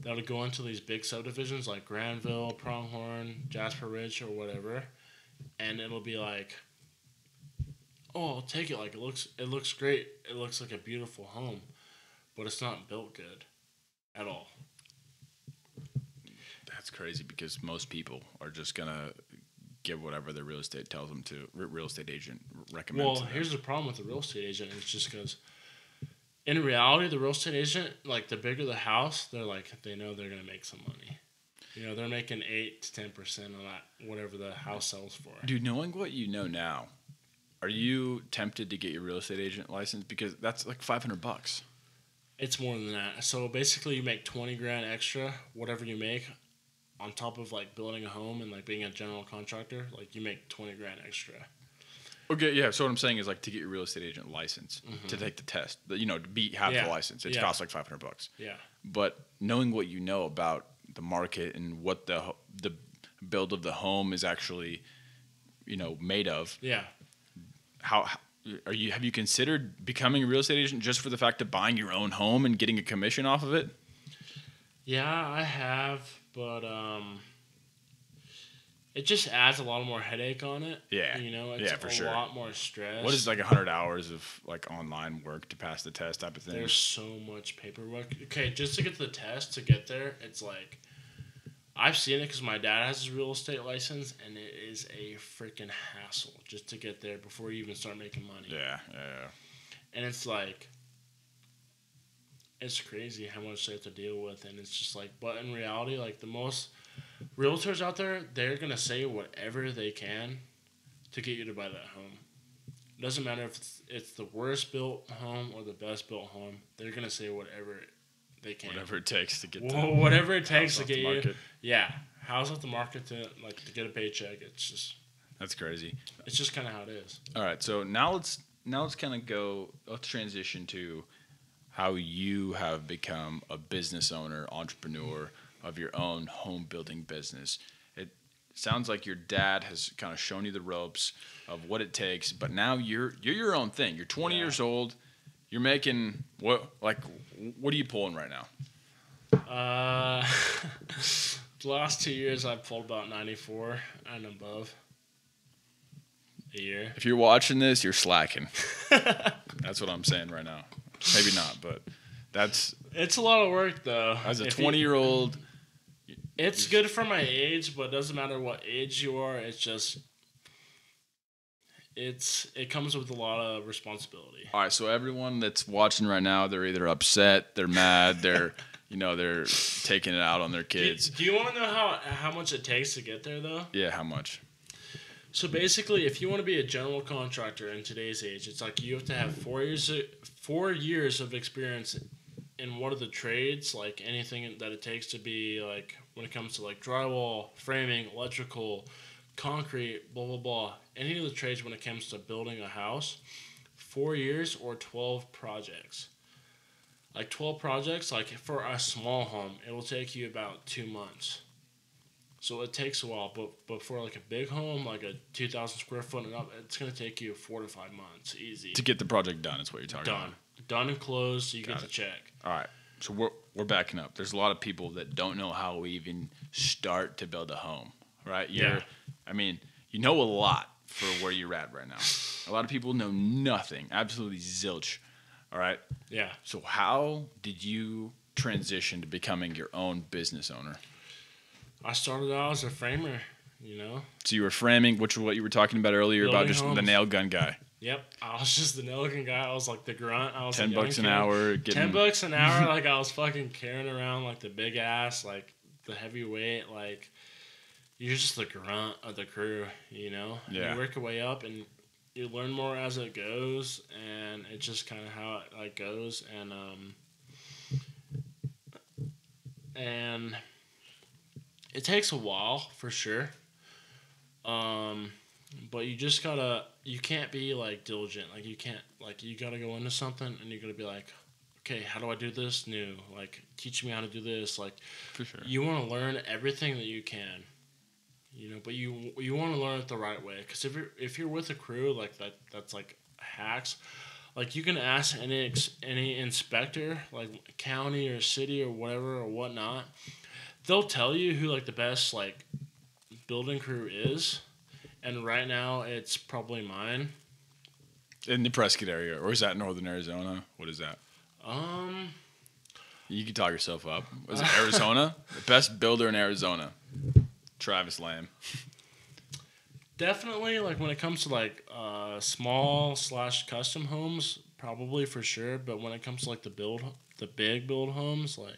that'll go into these big subdivisions like Granville, Pronghorn, Jasper Ridge, or whatever, and it'll be like, "Oh, I'll take it. Like it looks, it looks great. It looks like a beautiful home." But it's not built good at all. That's crazy because most people are just gonna give whatever the real estate tells them to. Real estate agent recommends. Well, here's the problem with the real estate agent. It's just because, in reality, the real estate agent, like the bigger the house, they're like they know they're gonna make some money. You know, they're making eight to ten percent on that whatever the house sells for. Dude, knowing what you know now, are you tempted to get your real estate agent license because that's like five hundred bucks? It's more than that. So basically, you make twenty grand extra, whatever you make, on top of like building a home and like being a general contractor. Like you make twenty grand extra. Okay, yeah. So what I'm saying is like to get your real estate agent license to take the test, you know, to be have Mm-hmm. Yeah, the license, it yeah. costs like five hundred bucks. Yeah. But knowing what you know about the market and what the the build of the home is actually, you know, made of, Yeah. how are you? Have you considered becoming a real estate agent just for the fact of buying your own home and getting a commission off of it? Yeah, I have, but um, it just adds a lot more headache on it. Yeah. you know, it's Yeah, for a sure. lot more stress. What is like hundred hours of like online work to pass the test type of thing? There's so much paperwork. Okay, just to get to the test to get there, it's like I've seen it because my dad has his real estate license, and it is a freaking hassle just to get there before you even start making money. yeah, yeah, yeah. and it's like it's crazy how much they have to deal with and it's just like but in reality like the most realtors out there they're gonna say whatever they can to get you to buy that home it doesn't matter if it's, it's the worst built home or the best built home they're gonna say whatever they can Whatever it takes to get Wha- the whatever it takes to get you market. yeah house off the market to like to get a paycheck it's just That's crazy. it's just kind of how it is All right, so now let's now let's kind of go. Let's transition to how you have become a business owner, entrepreneur of your own home building business. It sounds like your dad has kind of shown you the ropes of what it takes, but now you're you're your own thing. You're 20 Yeah. years old. You're making what like what are you pulling right now? Uh, (laughs) the last two years I've pulled about 94 and above a year. If you're watching this, you're slacking. (laughs) That's what I'm saying right now. Maybe not, but that's It's a lot of work though. as a If 20 year old. it's good for my age, but it doesn't matter what age you are. It's just, it's it comes with a lot of responsibility. All right, so everyone that's watching right now, they're either upset, they're mad, they're (laughs) you know they're taking it out on their Do kids. do you want to know how how much it takes to get there though? Yeah, how much? So basically, if you want to be a general contractor in today's age, it's like you have to have four years four years of experience in one of the trades, like anything that it takes to be like when it comes to like drywall, framing, electrical, concrete, blah blah blah. Any of the trades when it comes to building a house, four years or twelve projects. Like twelve projects, like for a small home, it will take you about two months. So it takes a while, but but for like a big home, like a two thousand square foot and up, it's gonna take you four to five months, easy. To get the project done is what you're talking Done, done and closed. So you Got get the check. All right, so we're we're backing up. There's a lot of people that don't know how we even start to build a home, right? You're, Yeah. I mean, you know a lot for where you're at right now. A lot of people know nothing, absolutely zilch. All right. Yeah. So how did you transition to becoming your own business owner? I started out as a framer. You know. So you were framing, which is what you were talking about earlier about Building just the nail gun guy. Yep. I was just the nail gun guy. I was like the grunt. I was Ten bucks an kid. hour, getting Ten bucks an hour. (laughs) like I was fucking carrying around like the big ass, like the heavyweight, like. You're just the grunt of the crew, you know. Yeah. You work your way up, and you learn more as it goes, and it's just kind of how it like goes, and um. And it takes a while for sure. Um, but you just gotta you can't be like diligent like you can't like you gotta go into something and you gotta be like okay, how do I do this new? Like, teach me how to do this. Like, For sure. you want to learn everything that you can, you know, but you you want to learn it the right way. Because if you're if you're with a crew like that, that's like hacks. Like you can ask any any inspector, like county or city or whatever or whatnot, they'll tell you who like the best like building crew is, and right now it's probably mine. In the Prescott area, or is that Northern Arizona? What is that? Um, You can talk yourself up. Was it (laughs) Arizona? the best builder in Arizona, Travis Lamb. definitely like when it comes to like uh, small slash custom homes probably for sure but when it comes to like the build the big build homes like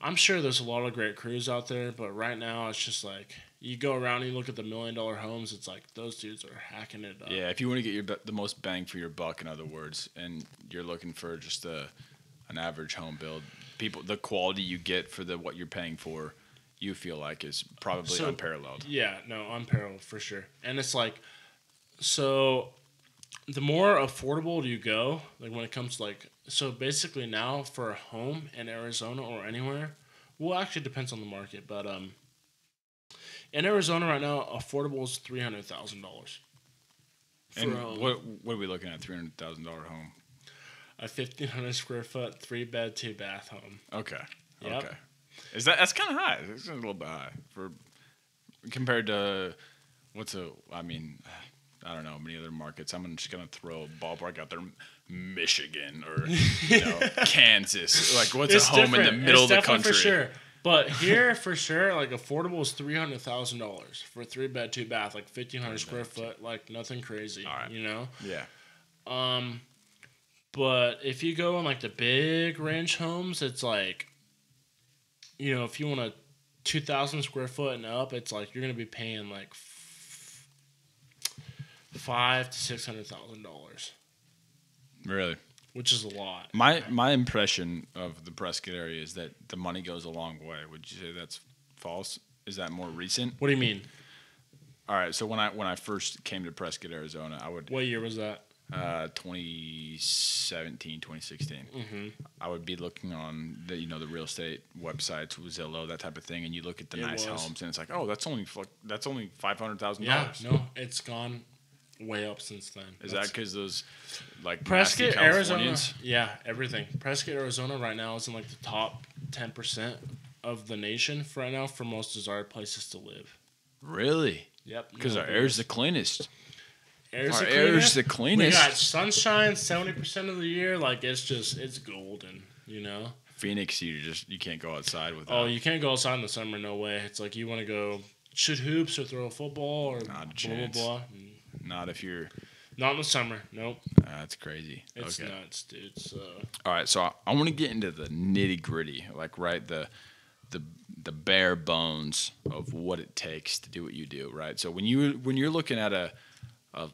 i'm sure there's a lot of great crews out there but right now it's just like you go around and you look at the million dollar homes it's like those dudes are hacking it up Yeah, if you want to get your the most bang for your buck, in other words, and you're looking for just a an average home build, people the quality you get for the what you're paying for, you feel like is probably So- unparalleled. Yeah, no, unparalleled for sure. And it's like, so the more affordable do you go, like when it comes to like, so basically now for a home in Arizona or anywhere, well, actually depends on the market, but um, in Arizona right now, affordable is three hundred thousand dollars. And what what are we looking at? Three hundred thousand dollar home. a fifteen hundred square foot, three bed, two bath home. Okay. Yep. Okay. Is that that's kind of high? It's a little bit high for compared to what's a? I mean, I don't know many other markets. I'm just gonna throw a ballpark out there. Michigan or (laughs) you know Kansas. Like what's a home in the different. middle It's of the country? For sure. But here, for sure, like affordable is three hundred thousand dollars for a three bed, two bath, like fifteen hundred square foot, like nothing crazy, right. you know. Yeah. Um, but if you go on like the big ranch homes, it's like, you know, if you want a two thousand square foot and up, it's like you're gonna be paying like f- five to six hundred thousand dollars, Really. which is a lot. My my impression of the Prescott area is that the money goes a long way. Would you say that's false? Is that more recent? What do you mean? All right. So when I when I first came to Prescott, Arizona, I would What year was that? uh, 2017, 2016. Mm-hmm. I would be looking on the you know the real estate websites, Zillow, that type of thing, and you look at the It nice was. homes, and it's like, oh, that's only that's only five hundred thousand Yeah, dollars. no, it's gone way up since then. Is That's- that because those like Prescott, Arizona? Yeah, everything. Prescott, Arizona, right now is in like the top ten percent of the nation for right now for most desired places to live. Really? Yep. Because no, our it air's is. the cleanest. air's our the air's cleanest. We got sunshine seventy percent of the year. Like it's just it's golden. You know. Phoenix, you just you can't go outside with. Oh, you can't go outside in the summer. No way. It's like you want to go shoot hoops or throw a football or Not a blah blah blah. Not if you're. Not in the summer. Nope. That's crazy. It's okay. nuts, dude. So All right, so I, I want to get into the nitty gritty, like right the the the bare bones of what it takes to do what you do, right? So when you when you're looking at a a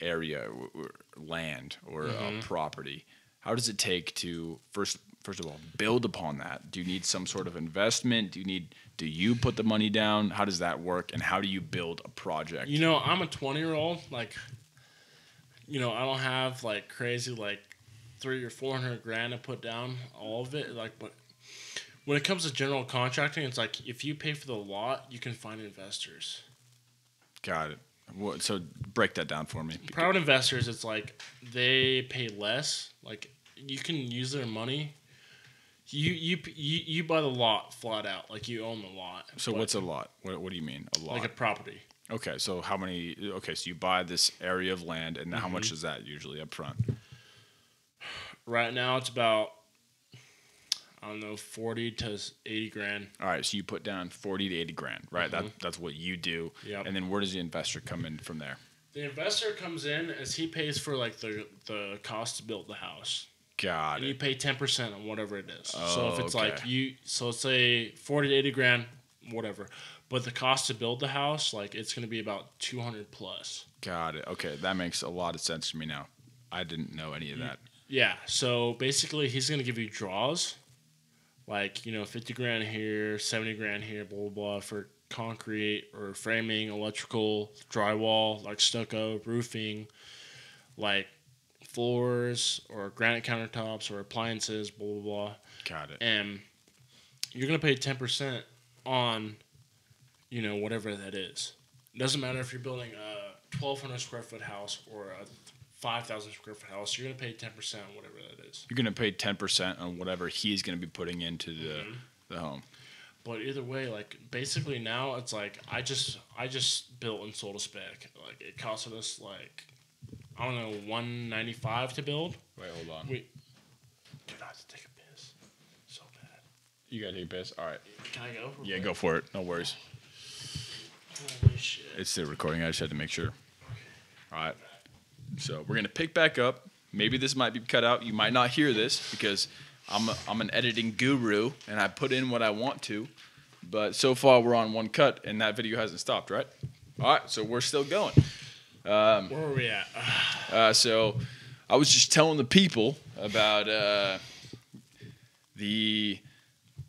area, or, or land, or Mm-hmm. a property, how does it take to first first of all build upon that? Do you need some sort of investment? Do you need do you put the money down? How does that work? And how do you build a project? You know, I'm a 20 year old. Like, you know, I don't have like crazy like three or four hundred grand to put down all of it. Like, but when it comes to general contracting, it's like if you pay for the lot, you can find investors. Got it. What, so break that down for me. Private investors, it's like they pay less. Like you can use their money. You you you, you buy the lot flat out, like you own the lot. So what's a lot? What, what do you mean a lot? like a property? Okay, so how many? Okay, so you buy this area of land, and how Mm-hmm. much is that usually up front? Right now, it's about I don't know, forty to eighty grand. All right, so you put down forty to eighty grand, right? That that's what you do. Mm-hmm. Yep. And then where does the investor come in from there? The investor comes in as he pays for like the the cost to build the house, Got and you pay ten percent on whatever it is. Oh, so if it's okay. like you, so let's say forty to eighty grand, whatever. But the cost to build the house, like it's gonna be about two hundred plus. Got it. Okay, that makes a lot of sense to me now. I didn't know any of that. Yeah. So basically, he's gonna give you draws, like you know, fifty grand here, seventy grand here, blah blah blah for concrete or framing, electrical, drywall, like stucco, roofing, like floors or granite countertops or appliances, blah blah blah, Got it. and you're gonna pay ten percent on, you know, whatever that is. It doesn't matter if you're building a twelve hundred square foot house or a five thousand square foot house. You're gonna pay ten percent on whatever that is. You're gonna pay ten percent on whatever he's gonna be putting into the Mm-hmm. the home. But either way, like basically now it's like I just I just built and sold a spec. Like it costed us like I don't know one ninety five to build. Wait, hold on. Wait. dude, I have to take a piss. So bad. You gotta take a piss. All right. Can I go? Yeah, go for it. No worries. Holy shit. It's still recording. I just had to make sure. All right. So we're gonna pick back up. Maybe this might be cut out. You might not hear this because I'm a, I'm an editing guru and I put in what I want to. But so far we're on one cut and that video hasn't stopped, right? All right. So we're still going. Where were we at? (sighs) Uh, so I was just telling the people about uh, the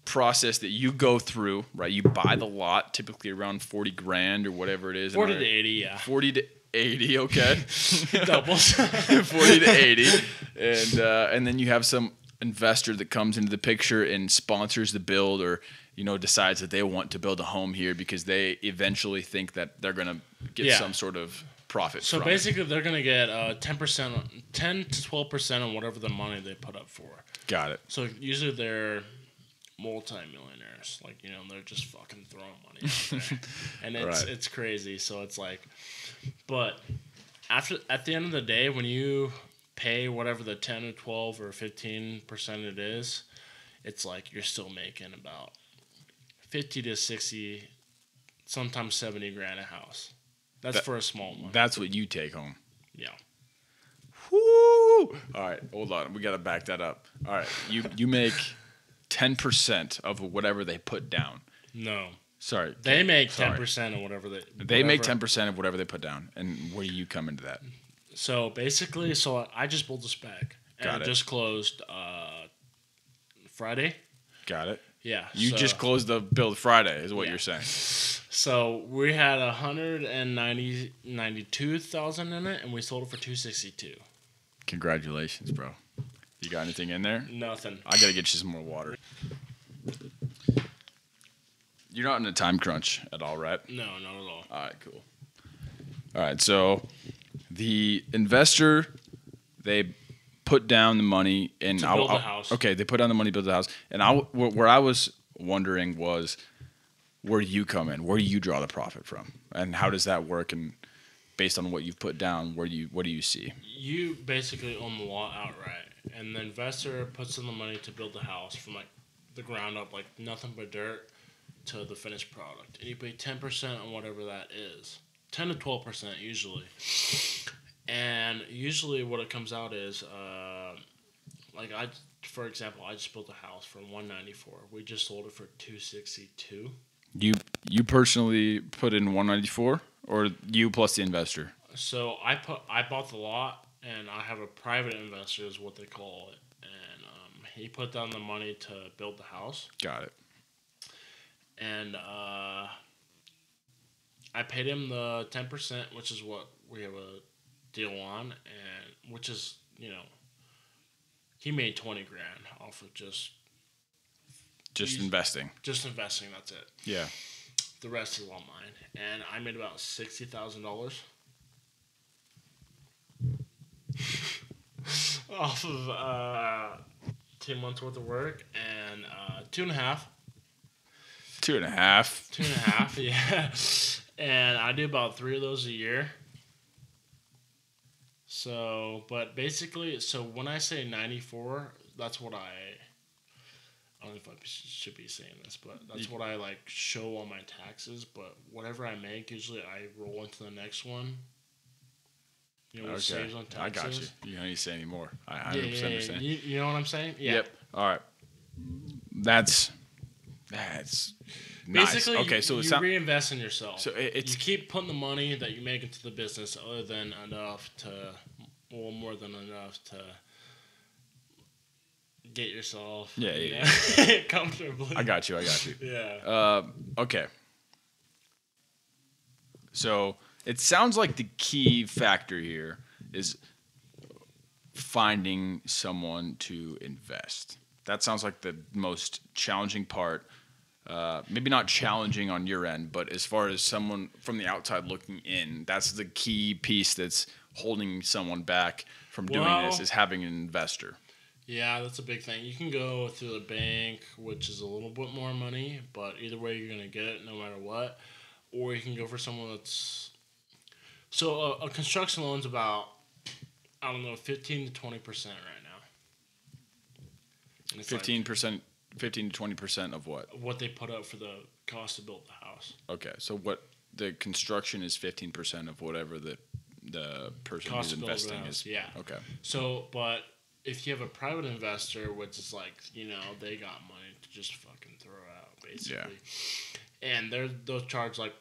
process that you go through, right? You buy the lot, typically around 40 grand or whatever it is. Forty And to eighty, yeah. 40 to 80, okay. (laughs) Doubles. (laughs) 40 to 80. (laughs) And, uh, and then you have some investor that comes into the picture and sponsors the build or, you know, decides that they want to build a home here because they eventually think that they're going to get Yeah. some sort of profit so from it. basically, they're gonna get uh, ten percent, ten to twelve percent on whatever the money they put up for. Got it. So usually they're multi-millionaires. Like you know, they're just fucking throwing money (laughs) and it's Right. it's crazy. So it's like, but after at the end of the day, when you pay whatever the ten or twelve or fifteen percent it is, it's like you're still making about fifty to sixty, sometimes seventy grand a house. That's That- for a small one. That's what you take home. yeah. Woo! All right, hold on. We got to back that up. All right, you you make ten percent of whatever they put down. No, Sorry, they make ten percent of whatever they. They make ten percent of whatever they put down, and where do you come into that? So basically, so I just built a spec and Got it. just closed uh, Friday. Got it. Yeah, You so, just closed the build Friday, is what Yeah. you're saying. (laughs) So we had a hundred and ninety ninety two thousand in it, and we sold it for two sixty two. Congratulations, bro. You got anything in there? Nothing. I gotta get you some more water. You're not in a time crunch at all, right? No, not at all. All right, cool. All right, so the investor they put down the money and To I- build the house. Okay, they put down the money build the house, and I where I was wondering was where do you come in? Where do you draw the profit from, and how does that work? And based on what you've put down, where do you what do you see? You basically own the lot outright, and the investor puts in the money to build the house from like the ground up, like nothing but dirt, to the finished product, and you pay ten percent on whatever that is, ten to twelve percent usually. And usually, what it comes out is, uh, like I, for example, I just built a house for one ninety four. We just sold it for two sixty two. You you personally put in 194, or you plus the investor? So I put I bought the lot, and I have a private investor, is what they call it, and um, he put down the money to build the house, Got it. and uh, I paid him the ten percent, which is what we have a deal on, and which is you know he made twenty grand off of just Just He's- investing. just investing. That's it. Yeah. The rest is all mine, and I made about sixty thousand dollars (laughs) off of uh, two months worth of work and uh, two and a half, Two and a half. two and a half, (laughs) yeah. And I do about three of those a year. So, but basically, so when I say ninety four, that's what I. I don't know if I should be saying this, but that's what I like show on my taxes. But whatever I make, usually I roll into the next one. You know, Okay. saves on taxes. I got you. You don't need to say anymore. I 100% Yeah, yeah, understand. You, you know what I'm saying? Yeah. Yep. All right. That's that's nice. Basically, okay. you, So you it sound, reinvest in yourself. so it, it's you keep putting the money that you make into the business, other than enough to, well, more than enough to get yourself, Yeah, yeah, know, (laughs) comfortably. I got you. I got you. (laughs) Yeah. Uh, okay. So it sounds like the key factor here is finding someone to invest? That sounds like the most challenging part. Uh, maybe not challenging on your end, but as far as someone from the outside looking in, that's the key piece that's holding someone back from doing this is having an investor. Yeah, that's a big thing. You can go through the bank, which is a little bit more money, but either way, you're gonna get it no matter what. Or you can go for someone that's so a, a construction loan's about I don't know, fifteen to twenty percent right now. And it's like Fifteen percent, fifteen to twenty percent of what? what they put up for the cost to build the house. Okay, so what the construction is fifteen percent of whatever the the person Cost who's to investing is. yeah. Okay. So, but if you have a private investor, which is like you know they got money to just fucking throw out basically, and they're they'll charge like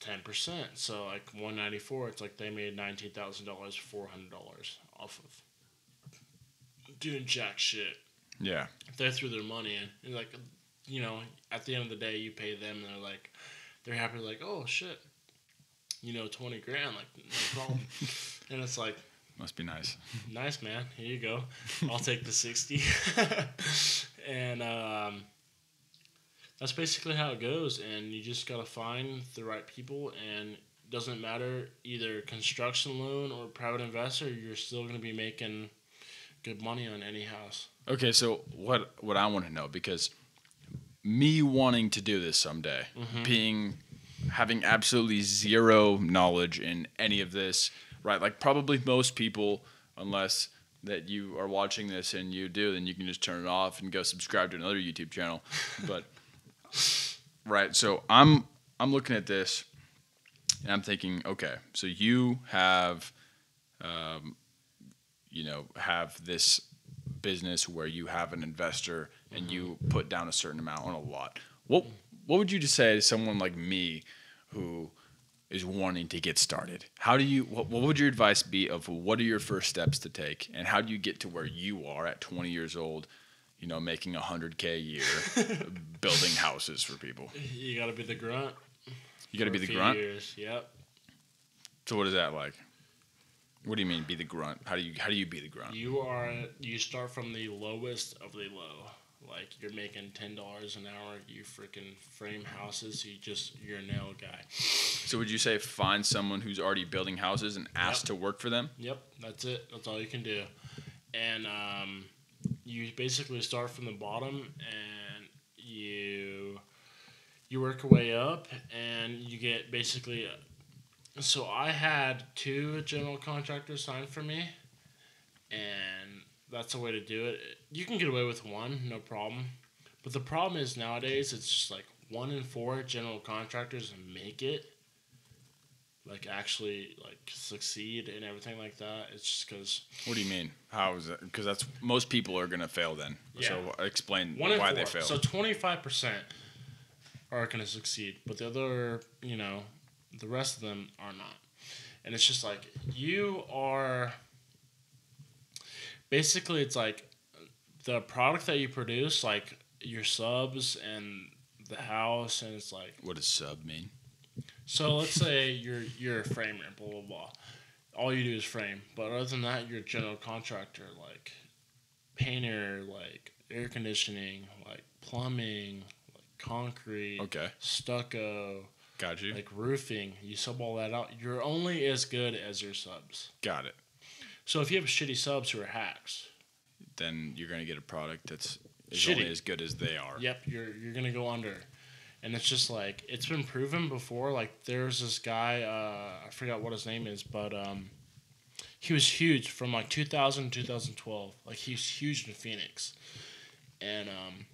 ten percent. So like one ninety four, it's like they made nineteen thousand dollars, four hundred dollars off of doing jack shit. Yeah. They threw their money in, and like you know, at the end of the day, you pay them, and they're like, they're happy, like oh shit, you know, twenty grand, like no problem, (laughs) and it's like. Must be nice. (laughs) Nice man. Here you go. I'll take the sixty. (laughs) and um, that's basically how it goes. And you just gotta find the right people. And it doesn't matter either construction loan or private investor. You're still gonna be making good money on any house. Okay, so what what I want to know because me wanting to do this someday, Mm-hmm. being having absolutely zero knowledge in any of this, right? Like probably most people, unless that you are watching this and you do, then you can just turn it off and go subscribe to another YouTube channel. (laughs) But right, so I'm I'm looking at this and I'm thinking, okay, so you have um, you know, have this business where you have an investor and you put down a certain amount on a lot. What what would you just say to someone like me who is wanting to get started? How do you what, what would your advice be of what are your first steps to take and how do you get to where you are at 20 years old, you know, making 100k a year (laughs) building houses for people? You gotta be the grunt. You got to be the grunt. Years. Yep. So what is that like? What do you mean be the grunt? How do you how do you be the grunt? You are you start from the lowest of the low. Like you're making ten dollars an hour. You freaking frame houses. You just you're a nail guy. So would you say find someone who's already building houses and ask Yep. to work for them? Yep, that's it. That's all you can do. And um, you basically start from the bottom and you you work your way up and you get basically. A, so I had two general contractors sign for me, and that's the way to do it. You can get away with one, no problem. But the problem is nowadays it's just like one in four general contractors make it like actually like succeed and everything like that. It's just because What do you mean? How is it? Because that's most people are gonna fail then. Yeah. So explain one why they fail. So twenty five percent are going to succeed, but the other, you know, the rest of them are not. And it's just like you are. Basically, it's like the product that you produce, like your subs and the house, and it's like what does sub mean? So let's say you're you're a framer, blah blah blah. All you do is frame, but other than that, you're a general contractor, like painter, like air conditioning, like plumbing, like concrete, Okay, stucco, got you. like roofing. You sub all that out. You're only as good as your subs. got it. So if you have shitty subs who are hacks, Then you're gonna get a product that's is Shitty. only as good as they are. Yep, you're you're gonna go under. And it's just like it's been proven before. Like there's this guy, uh, I forgot what his name is, but um, he was huge from like 2000 to 2012. Like he's huge in Phoenix, and um,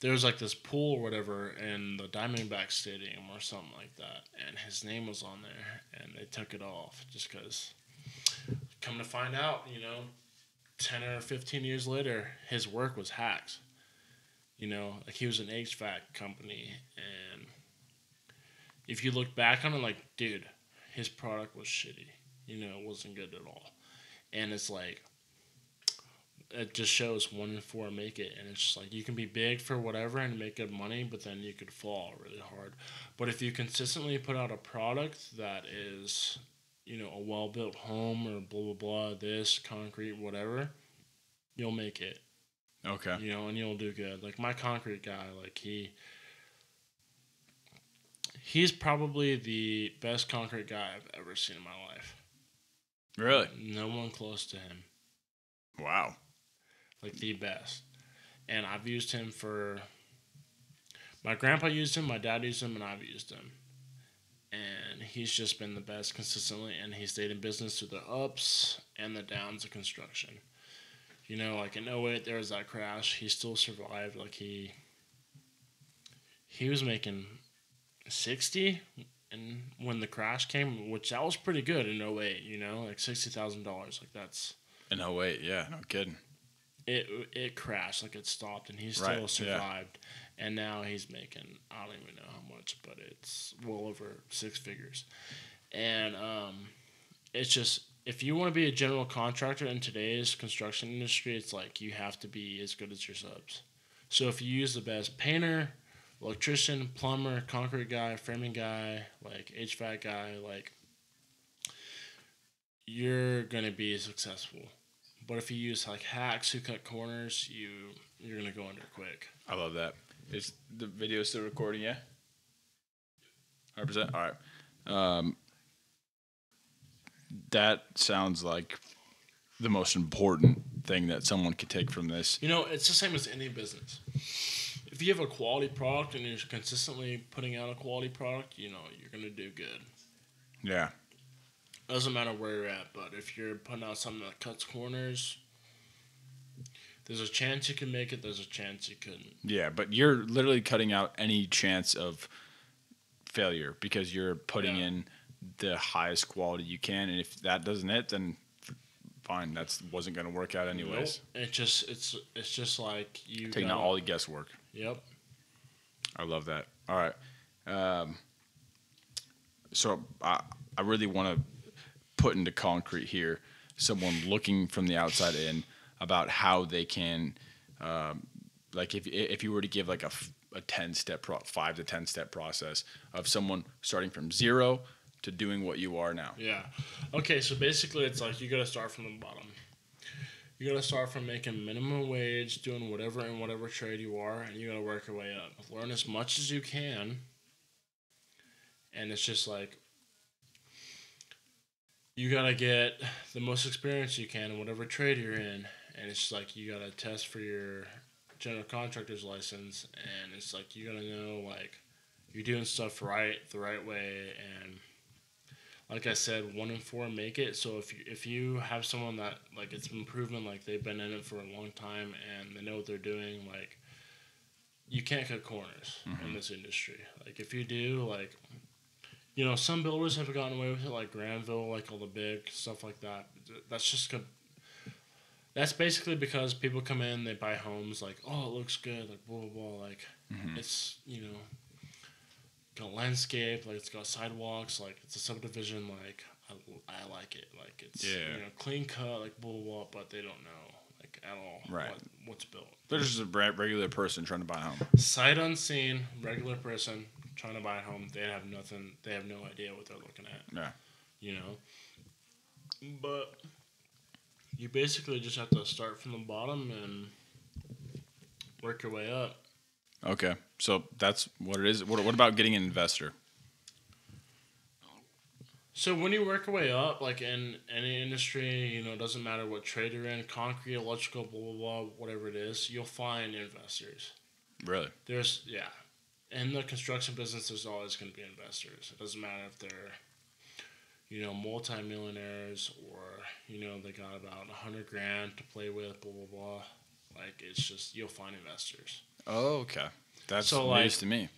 there was like this pool or whatever in the Diamondback Stadium or something like that, and his name was on there, and they took it off just because. Come to find out, you know, ten or fifteen years later, his work was hacked. You know, like he was an HVAC company, and if you look back on it, like, dude, his product was shitty. You know, it wasn't good at all. And it's like, it just shows one in four make it, and it's just like you can be big for whatever and make good money, but then you could fall really hard. But if you consistently put out a product that is you know, a well built home or blah blah blah, this concrete, whatever, you'll make it. Okay. You know, and you'll do good. Like my concrete guy, like he he's probably the best concrete guy I've ever seen in my life. Really? No one close to him. Wow. Like the best. And I've used him for my grandpa used him, my dad used him, and I've used him. And he's just been the best consistently and he stayed in business through the ups and the downs of construction. You know, like in 08 there was that crash. He still survived. Like he he was making 60 and when the crash came, which that was pretty good in 08, you know, like $60,000. Like that's In 08, yeah, no kidding. it it crashed like it stopped and he still Right, yeah. survived and now he's making i don't even know how much but it's well over six figures and um it's just if you want to be a general contractor in today's construction industry it's like you have to be as good as your subs so if you use the best painter electrician plumber concrete guy framing guy like hvac guy like you're gonna be successful but if you use like hacks who cut corners, you you're gonna go under quick. I love that. Is the video still recording? Yeah. Hundred percent. All right. Um, that sounds like the most important thing that someone could take from this. You know, it's the same as any business. If you have a quality product and you're consistently putting out a quality product, you know you're gonna do good. Yeah. Doesn't matter where you're at, but if you're putting out something that cuts corners, there's a chance you can make it. There's a chance you couldn't. Yeah, but you're literally cutting out any chance of failure because you're putting Yeah. in the highest quality you can, and if that doesn't hit, then fine. That's wasn't going to work out anyways. Nope. It just it's it's just like you Taking out gotta- all the guesswork. Yep. I love that. All right. Um, so I I really want to put into concrete here someone looking from the outside in about how they can, um, like if if you were to give like a a ten step pro, five to ten step process of someone starting from zero to doing what you are now. Yeah. Okay, so basically it's like you gotta start from the bottom. You gotta start from making minimum wage, doing whatever in whatever trade you are, and you gotta work your way up. Learn as much as you can. And it's just like you gotta get the most experience you can in whatever trade you're in. And it's like you gotta test for your general contractor's license and it's like you gotta know like you're doing stuff right the right way and like I said, one in four make it. So if you, if you have someone that like it's been proven like they've been in it for a long time and they know what they're doing, like you can't cut corners in mm-hmm. this industry. Like if you do, like you know, some builders have gotten away with it, like Granville, like all the big stuff like that. That's just. That's basically because people come in, they buy homes, like oh, it looks good, like blah blah blah, like mm-hmm. it's you know got landscape, like it's got sidewalks, like it's a subdivision, like I, I like it, like it's Yeah. you know clean cut, like blah blah blah, but they don't know like at all Right. what, what's built. They're just a regular person trying to buy a home. Sight unseen, regular person trying to buy a home, they have nothing, they have no idea what they're looking at, Yeah. you know. But you basically just have to start from the bottom and work your way up. Okay. So that's what it is. What, what about getting an investor? So when you work your way up, like in any industry, you know, it doesn't matter what trade you're in, concrete, electrical, blah blah blah, whatever it is, you'll find investors. Really? There's yeah, in the construction business, there's always going to be investors. It doesn't matter if they're, you know, multimillionaires or you know they got about a hundred grand to play with, blah blah blah. Like it's just you'll find investors. Oh, okay. That's So, news like- to me.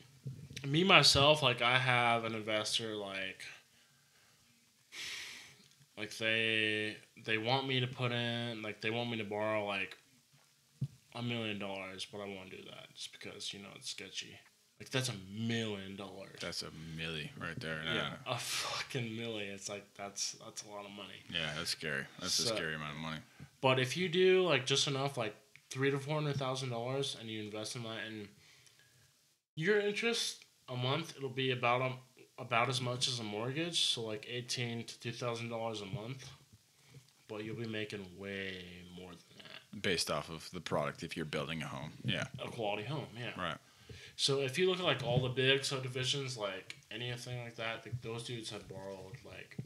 me myself like i have an investor like like they they want me to put in like they want me to borrow like a million dollars but i won't do that just because you know it's sketchy like that's a million dollars That's a milli right there. yeah Yeah. a fucking million it's like that's that's a lot of money Yeah, that's scary. That's a scary amount of money. But if you do like just enough, like three to four hundred thousand dollars, and you invest in that, and your interest a month, it'll be about um about as much as a mortgage, so like eighteen to two thousand dollars a month, but you'll be making way more than that. Based off of the product, if you're building a home, yeah, A quality home, yeah. right. So if you look at like all the big subdivisions, like anything like that, like, those dudes have borrowed like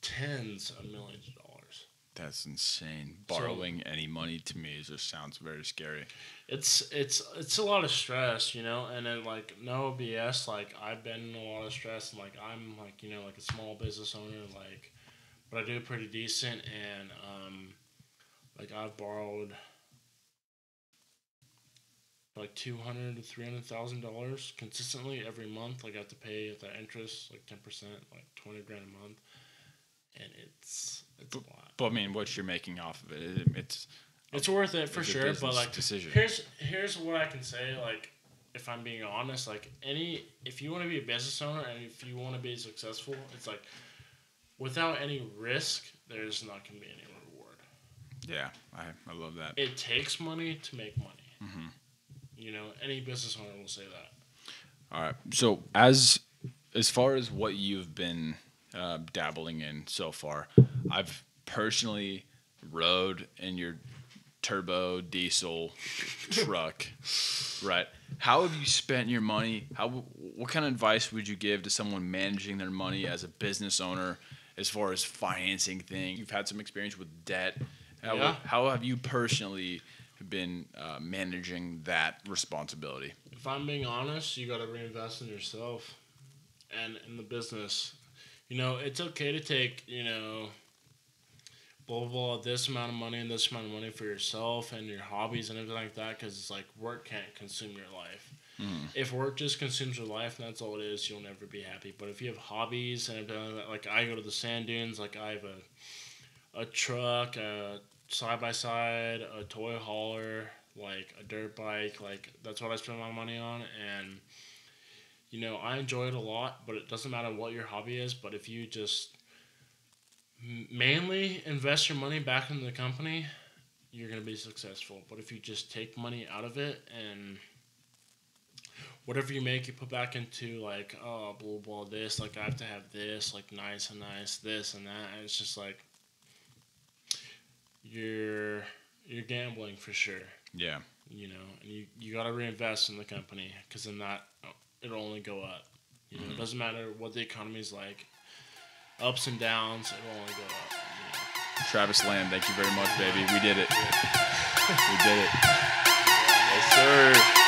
tens of millions of dollars. That's insane. Borrowing any money to me just sounds very scary. It's it's it's a lot of stress, you know, and then like no BS. Like I've been in a lot of stress, and like I'm like you know like a small business owner, like, but I do pretty decent, and um, like I've borrowed like two hundred to three hundred thousand dollars consistently every month. Like I have to pay that interest, like ten percent, like twenty grand a month, and it's it's a lot. But I mean, what you're making off of it, it- it's It's worth it for sure, but like decision. here's here's what I can say. Like, if I'm being honest, like any if you want to be a business owner and if you want to be successful, it's like without any risk, there's not gonna be any reward. Yeah, I, I love that. It takes money to make money. Mm-hmm. You know, any business owner will say that. All right. So as as far as what you've been uh, dabbling in so far, I've personally rode in your turbo diesel truck. (laughs) Right. How have you spent your money? How what kind of advice would you give to someone managing their money as a business owner as far as financing things? You've had some experience with debt. How, Yeah. how have you personally been uh, managing that responsibility? If I'm being honest, you got to reinvest in yourself and in the business. You know, it's okay to take, you know, blah, blah, blah, this amount of money and this amount of money for yourself and your hobbies and everything like that because it's like work can't consume your life. If work just consumes your life and that's all it is, you'll never be happy. But if you have hobbies and like that, like I go to the sand dunes, like I have a, a truck, a side by side, a toy hauler, like a dirt bike, like that's what I spend my money on and you know, I enjoy it a lot, but it doesn't matter what your hobby is, but if you just mainly invest your money back into the company, you're going to be successful. But if you just take money out of it and whatever you make, you put back into like, oh, blah, blah, this, like I have to have this, like nice and nice, this and that. And it's just like, you're, you're gambling for sure Yeah. you know, and you, you got to reinvest in the company because then that it'll only go up. You know, it mm-hmm. doesn't matter what the economy's like, ups and downs, it'll only go up. You Travis Lamb, thank you very much, baby. We did it. We did it. (laughs) Yes, sir.